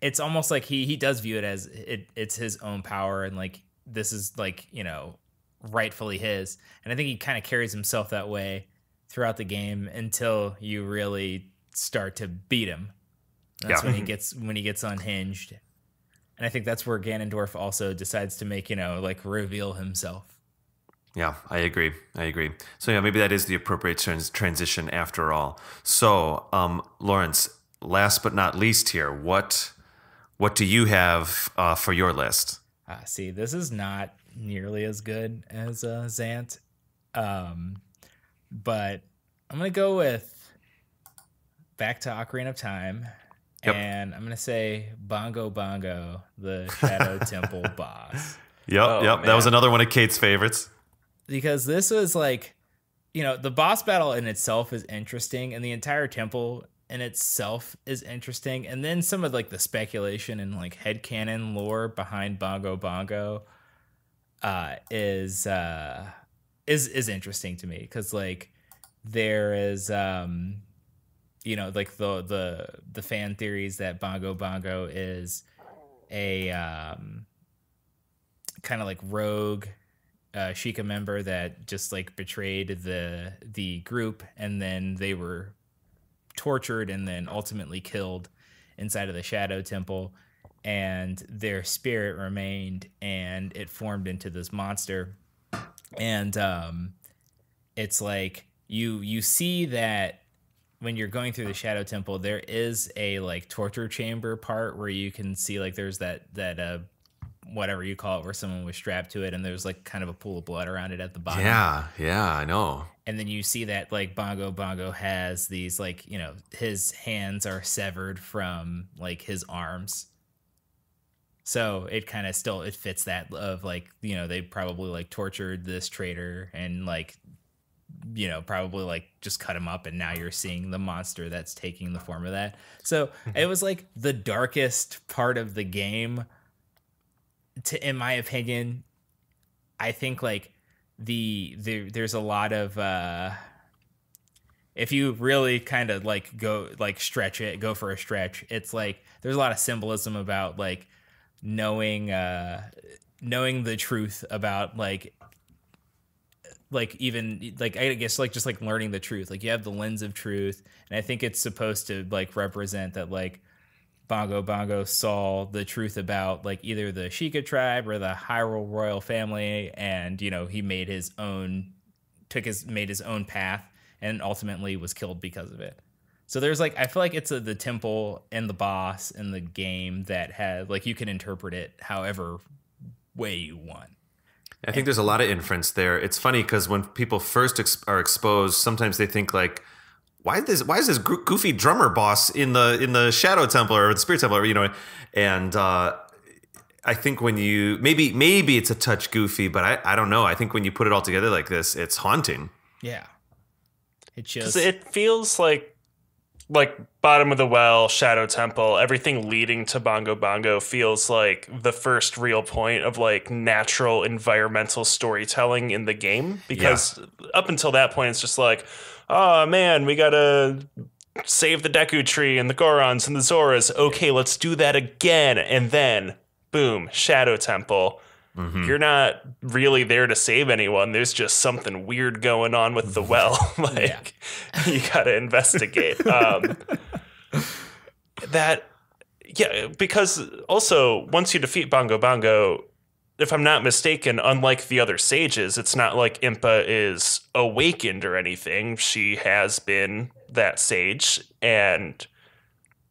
it's almost like he he does view it as it it's his own power and like this is like you know rightfully his. And i think he kind of carries himself that way throughout the game until you really start to beat him. That's Yeah. when he mm-hmm. gets when he gets unhinged. And i think that's where ganondorf also decides to make you know like reveal himself Yeah, I agree. I agree. So yeah, maybe that is the appropriate trans- transition after all. So, um, Lawrence, last but not least here, what what do you have uh, for your list? Uh, see, this is not nearly as good as uh, Zant, um, but I'm gonna go with back to Ocarina of Time, Yep. and I'm gonna say Bongo Bongo, the Shadow Temple boss, Yep, Oh, yep. That was another one of Kate's favorites. Because this was like, you know, the boss battle in itself is interesting, and the entire temple in itself is interesting, and then some of like the speculation and like headcanon lore behind Bongo Bongo uh, is uh, is is interesting to me because like there is um, you know like the the the fan theories that Bongo Bongo is a um, kind of like rogue uh, Sheikah member that just like betrayed the the group, and then they were tortured and then ultimately killed inside of the Shadow Temple, and their spirit remained, and it formed into this monster, and um, it's like you you see that when you're going through the shadow temple there is a like torture chamber part where you can see like there's that that uh whatever you call it where someone was strapped to it and there's like kind of a pool of blood around it at the bottom. Yeah, yeah, I know. and then you see that like bongo bongo has these like you know his hands are severed from like his arms. So it kind of still it fits that of like you know they probably like tortured this traitor and like you know probably like just cut him up and now you're seeing the monster that's taking the form of that. So it was like the darkest part of the game to in my opinion i think like the, the there's a lot of uh if you really kind of like go like stretch it go for a stretch it's like there's a lot of symbolism about like knowing uh knowing the truth about like like even like i guess like just like learning the truth. Like you have the lens of truth and i think it's supposed to like represent that like bongo bongo saw the truth about like either the Sheikah tribe or the hyrule royal family and you know he made his own took his made his own path and ultimately was killed because of it so there's like i feel like it's a, the temple and the boss in the game that had like you can interpret it however way you want I think there's a lot of inference there. It's funny because when people first ex- are exposed, sometimes they think like, "Why this? Why is this goofy drummer boss in the in the Shadow Temple or the Spirit Temple?" Or, you know, and uh, I think when you maybe maybe it's a touch goofy, but I I don't know. I think when you put it all together like this, it's haunting. Yeah. It 'Cause just it feels like like bottom of the well, Shadow Temple, everything leading to Bongo Bongo feels like the first real point of like natural environmental storytelling in the game. Because up until that point, it's just like, oh man, we gotta save the Deku tree and the Gorons and the Zoras. Okay, let's do that again. And then, boom, Shadow Temple. You're not really there to save anyone. There's just something weird going on with the well. like you gotta investigate. Um, that yeah, because also once you defeat Bongo Bongo, if I'm not mistaken, unlike the other sages, it's not like Impa is awakened or anything. She has been that sage, and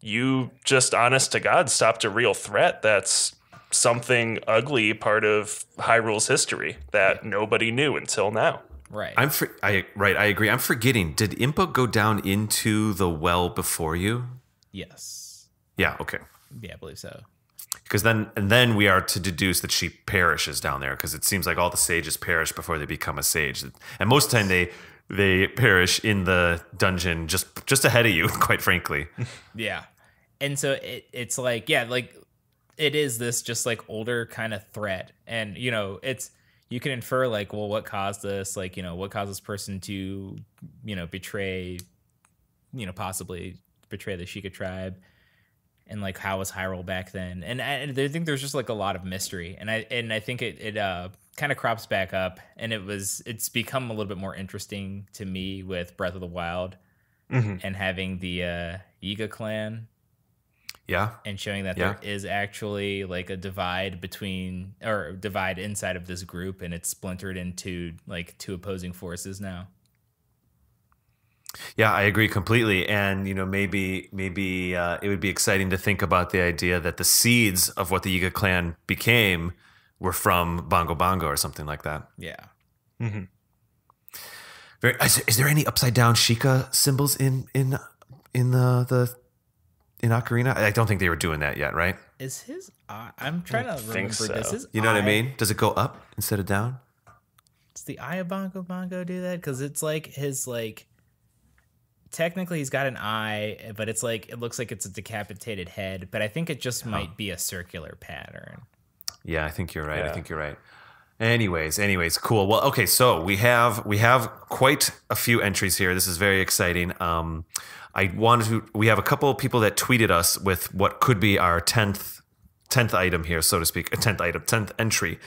you just honest to God stopped a real threat that's something ugly part of Hyrule's history that nobody knew until now. right. I'm for, I right. I agree. I'm forgetting. Did Impa go down into the well before you? yes. Yeah. Okay. Yeah, I believe so. Because then and then we are to deduce that she perishes down there because it seems like all the sages perish before they become a sage, and most of the time they they perish in the dungeon just just ahead of you. Quite frankly. Yeah. And so it, it's like, yeah, like it is this just like older kind of threat. And, you know, it's, you can infer like, well, what caused this? Like, you know, what caused this person to, you know, betray, you know, possibly betray the Sheikah tribe? And like, how was Hyrule back then? And I, and I think there's just like a lot of mystery. And I, and I think it, it, uh, kind of crops back up and it was, it's become a little bit more interesting to me with Breath of the Wild and having the, uh, Yiga clan Yeah. and showing that Yeah. there is actually like a divide between or divide inside of this group and it's splintered into like two opposing forces now. Yeah, I agree completely. And you know, maybe maybe uh, it would be exciting to think about the idea that the seeds of what the Yiga clan became were from Bongo Bongo or something like that. Yeah. Mm -hmm. Very, is, is there any upside down Sheikah symbols in in in the the in Ocarina? I don't think they were doing that yet, right? Is his eye I'm trying to remember think does so. his You know what I mean? Does it go up instead of down? Does the eye of Bongo Bongo do that? Because it's like his like technically he's got an eye, but it's like it looks like it's a decapitated head, but I think it just might be a circular pattern. Yeah, I think you're right. I think you're right. Anyways, anyways, cool. Well, okay, so we have we have quite a few entries here. This is very exciting. Um, I wanted to. We have a couple of people that tweeted us with what could be our tenth tenth item here, so to speak, a tenth item, tenth entry.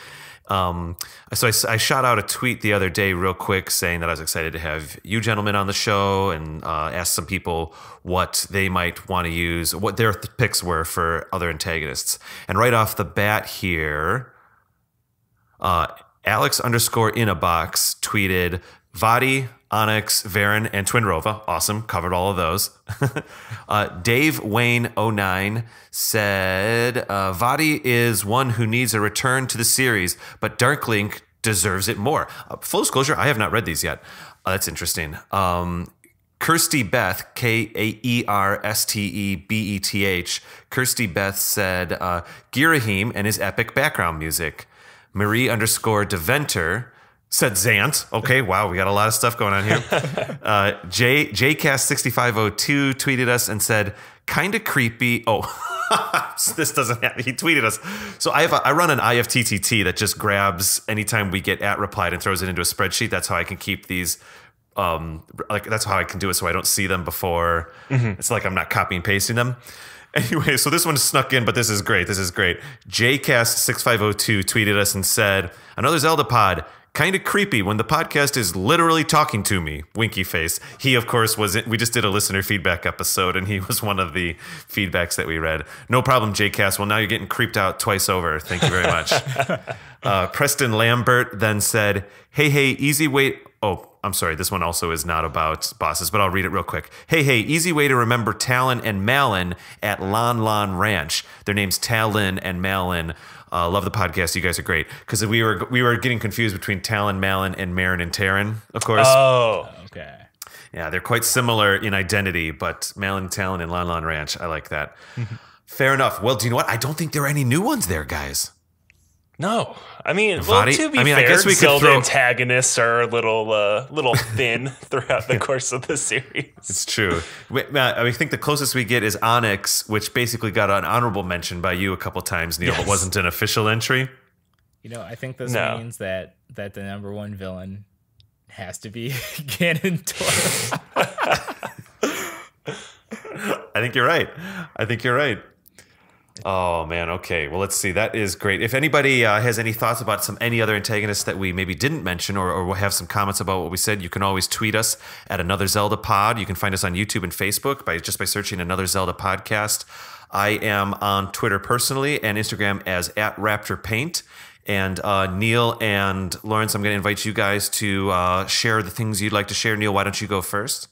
Um, so I shot out a tweet the other day, real quick, saying that I was excited to have you gentlemen on the show and uh, asked some people what they might want to use, what their th- picks were for other antagonists. And right off the bat here, uh, Alex underscore in a box tweeted Vaati, Onyx, Veran, and Twinrova. Awesome. Covered all of those. uh, Dave Wayne 09 said uh, Vaati is one who needs a return to the series, but Darklink deserves it more. Uh, full disclosure, I have not read these yet. Uh, that's interesting. Um, Kirsty Beth, K A E R S T E B E T H, Kirsty Beth said, uh, Ghirahim and his epic background music. Marie underscore Deventer said Zant. Okay, wow, we got a lot of stuff going on here. uh, J JCast6502 tweeted us and said, kind of creepy. Oh, this doesn't happen. He tweeted us. So I have a, I run an IFTTT that just grabs anytime we get at replied and throws it into a spreadsheet. That's how I can keep these um like that's how I can do it so I don't see them before it's like I'm not copy and pasting them. Anyway, so this one snuck in, but this is great. This is great. JCast6502 tweeted us and said, Another Zelda pod. Kind of creepy when the podcast is literally talking to me. Winky face. He, of course, was. We just did a listener feedback episode, and he was one of the feedbacks that we read. No problem, JCast. Well, now you're getting creeped out twice over. Thank you very much. Uh, Preston Lambert then said, "Hey, hey, easy way, Oh, I'm sorry. This one also is not about bosses, but I'll read it real quick. Hey, hey, easy way to remember Talon and Malon at Lon Lon Ranch. Their names Talon and Malon. Uh, love the podcast. You guys are great. Because we were we were getting confused between Talon, Malon, and Marin and Tarin, of course. Oh, Okay. Yeah, they're quite similar in identity, but Malon Talon and Lon Lon Ranch. I like that. Fair enough. Well, do you know what? I don't think there are any new ones there, guys. No. I mean, well, Vaati- to be I mean, I fair, guess we could Zelda throw- antagonists are a little, uh, little thin throughout the course of the series. It's true. We, Matt, I think the closest we get is Onyx, which basically got an honorable mention by you a couple times, Neil, but Yes. wasn't an official entry. You know, I think this No. means that that the number one villain has to be Ganondorf. I think you're right. I think you're right. Oh man. Okay. Well, let's see. That is great. If anybody uh, has any thoughts about some any other antagonists that we maybe didn't mention, or, or have some comments about what we said, you can always tweet us at another Zelda Pod. You can find us on YouTube and Facebook by just by searching another Zelda podcast. I am on Twitter personally and Instagram as at Raptor Paint. And uh, Neil and Lawrence, I'm going to invite you guys to uh, share the things you'd like to share. Neil, why don't you go first?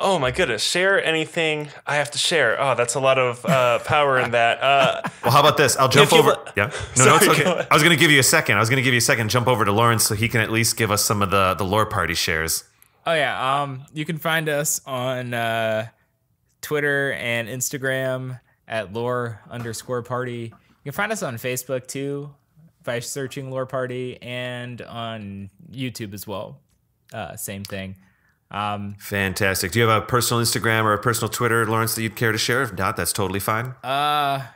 Oh my goodness! Share anything I have to share. Oh, that's a lot of uh, power in that. Uh, Well, how about this? I'll jump If you over. li- yeah. No, no, it's okay. go. I was going to give you a second. I was going to give you a second. Jump over to Lawrence so he can at least give us some of the the lore party shares. oh yeah. Um, you can find us on uh, Twitter and Instagram at lore underscore party. You can find us on Facebook too by searching lore party and on YouTube as well. Uh, same thing. Um, Fantastic. Do you have a personal Instagram or a personal Twitter, Lawrence, that you'd care to share? If not, that's totally fine. Uh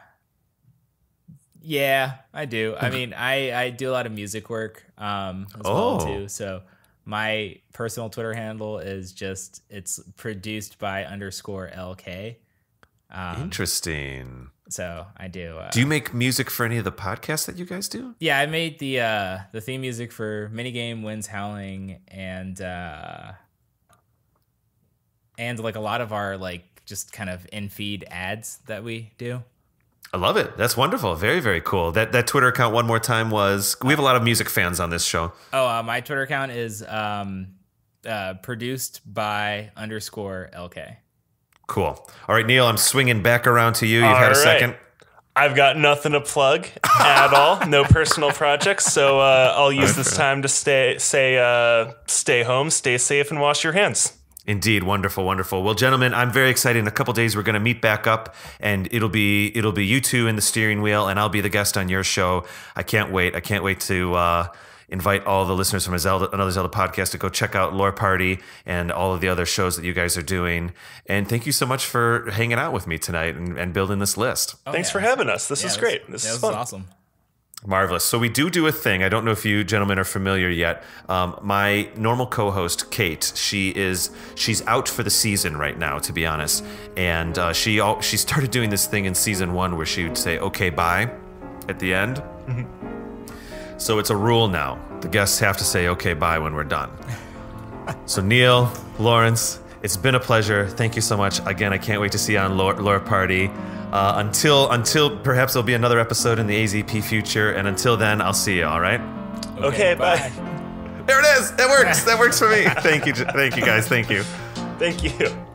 yeah, I do. I mean, I I do a lot of music work um as well Oh. too. So my personal Twitter handle is just it's produced by underscore LK. Um, Interesting. so I do. Uh, Do you make music for any of the podcasts that you guys do? yeah, I made the uh the theme music for Minigame Winds Howling and uh and like a lot of our like just kind of in feed ads that we do. I love it. That's wonderful. Very, very cool. That that Twitter account one more time was. We have a lot of music fans on this show. Oh, uh, my Twitter account is um, uh, produced by underscore LK. Cool. All right, Neil, I'm swinging back around to you. You've had a All right. second. I've got nothing to plug at all. No personal projects, so uh, I'll use this time to stay, say, uh, stay home, stay safe, and wash your hands. Indeed, wonderful, wonderful. Well, gentlemen, I'm very excited. In a couple days, we're going to meet back up, and it'll be it'll be you two in the steering wheel, and I'll be the guest on your show. I can't wait. I can't wait to uh, invite all the listeners from a Zelda, another Zelda podcast to go check out Lore Party and all of the other shows that you guys are doing. And thank you so much for hanging out with me tonight and, and building this list. Oh, Thanks yeah. for having us. This Yeah, is great. This yeah, is this fun. awesome. Marvelous. So we do do a thing. I don't know if you gentlemen are familiar yet. Um, my normal co-host Kate, she is she's out for the season right now, to be honest. And uh, she all, she started doing this thing in season one where she would say "Okay, bye" at the end. so it's a rule now. The guests have to say "Okay, bye" when we're done. so Neil, Lawrence, it's been a pleasure. Thank you so much. Again, I can't wait to see you on Lore, Lore Party. Uh, until until perhaps there'll be another episode in the AZP future, and until then, I'll see you. All right. Okay, bye. There it is. That works. That works for me. Thank you. Thank you, guys. Thank you. Thank you.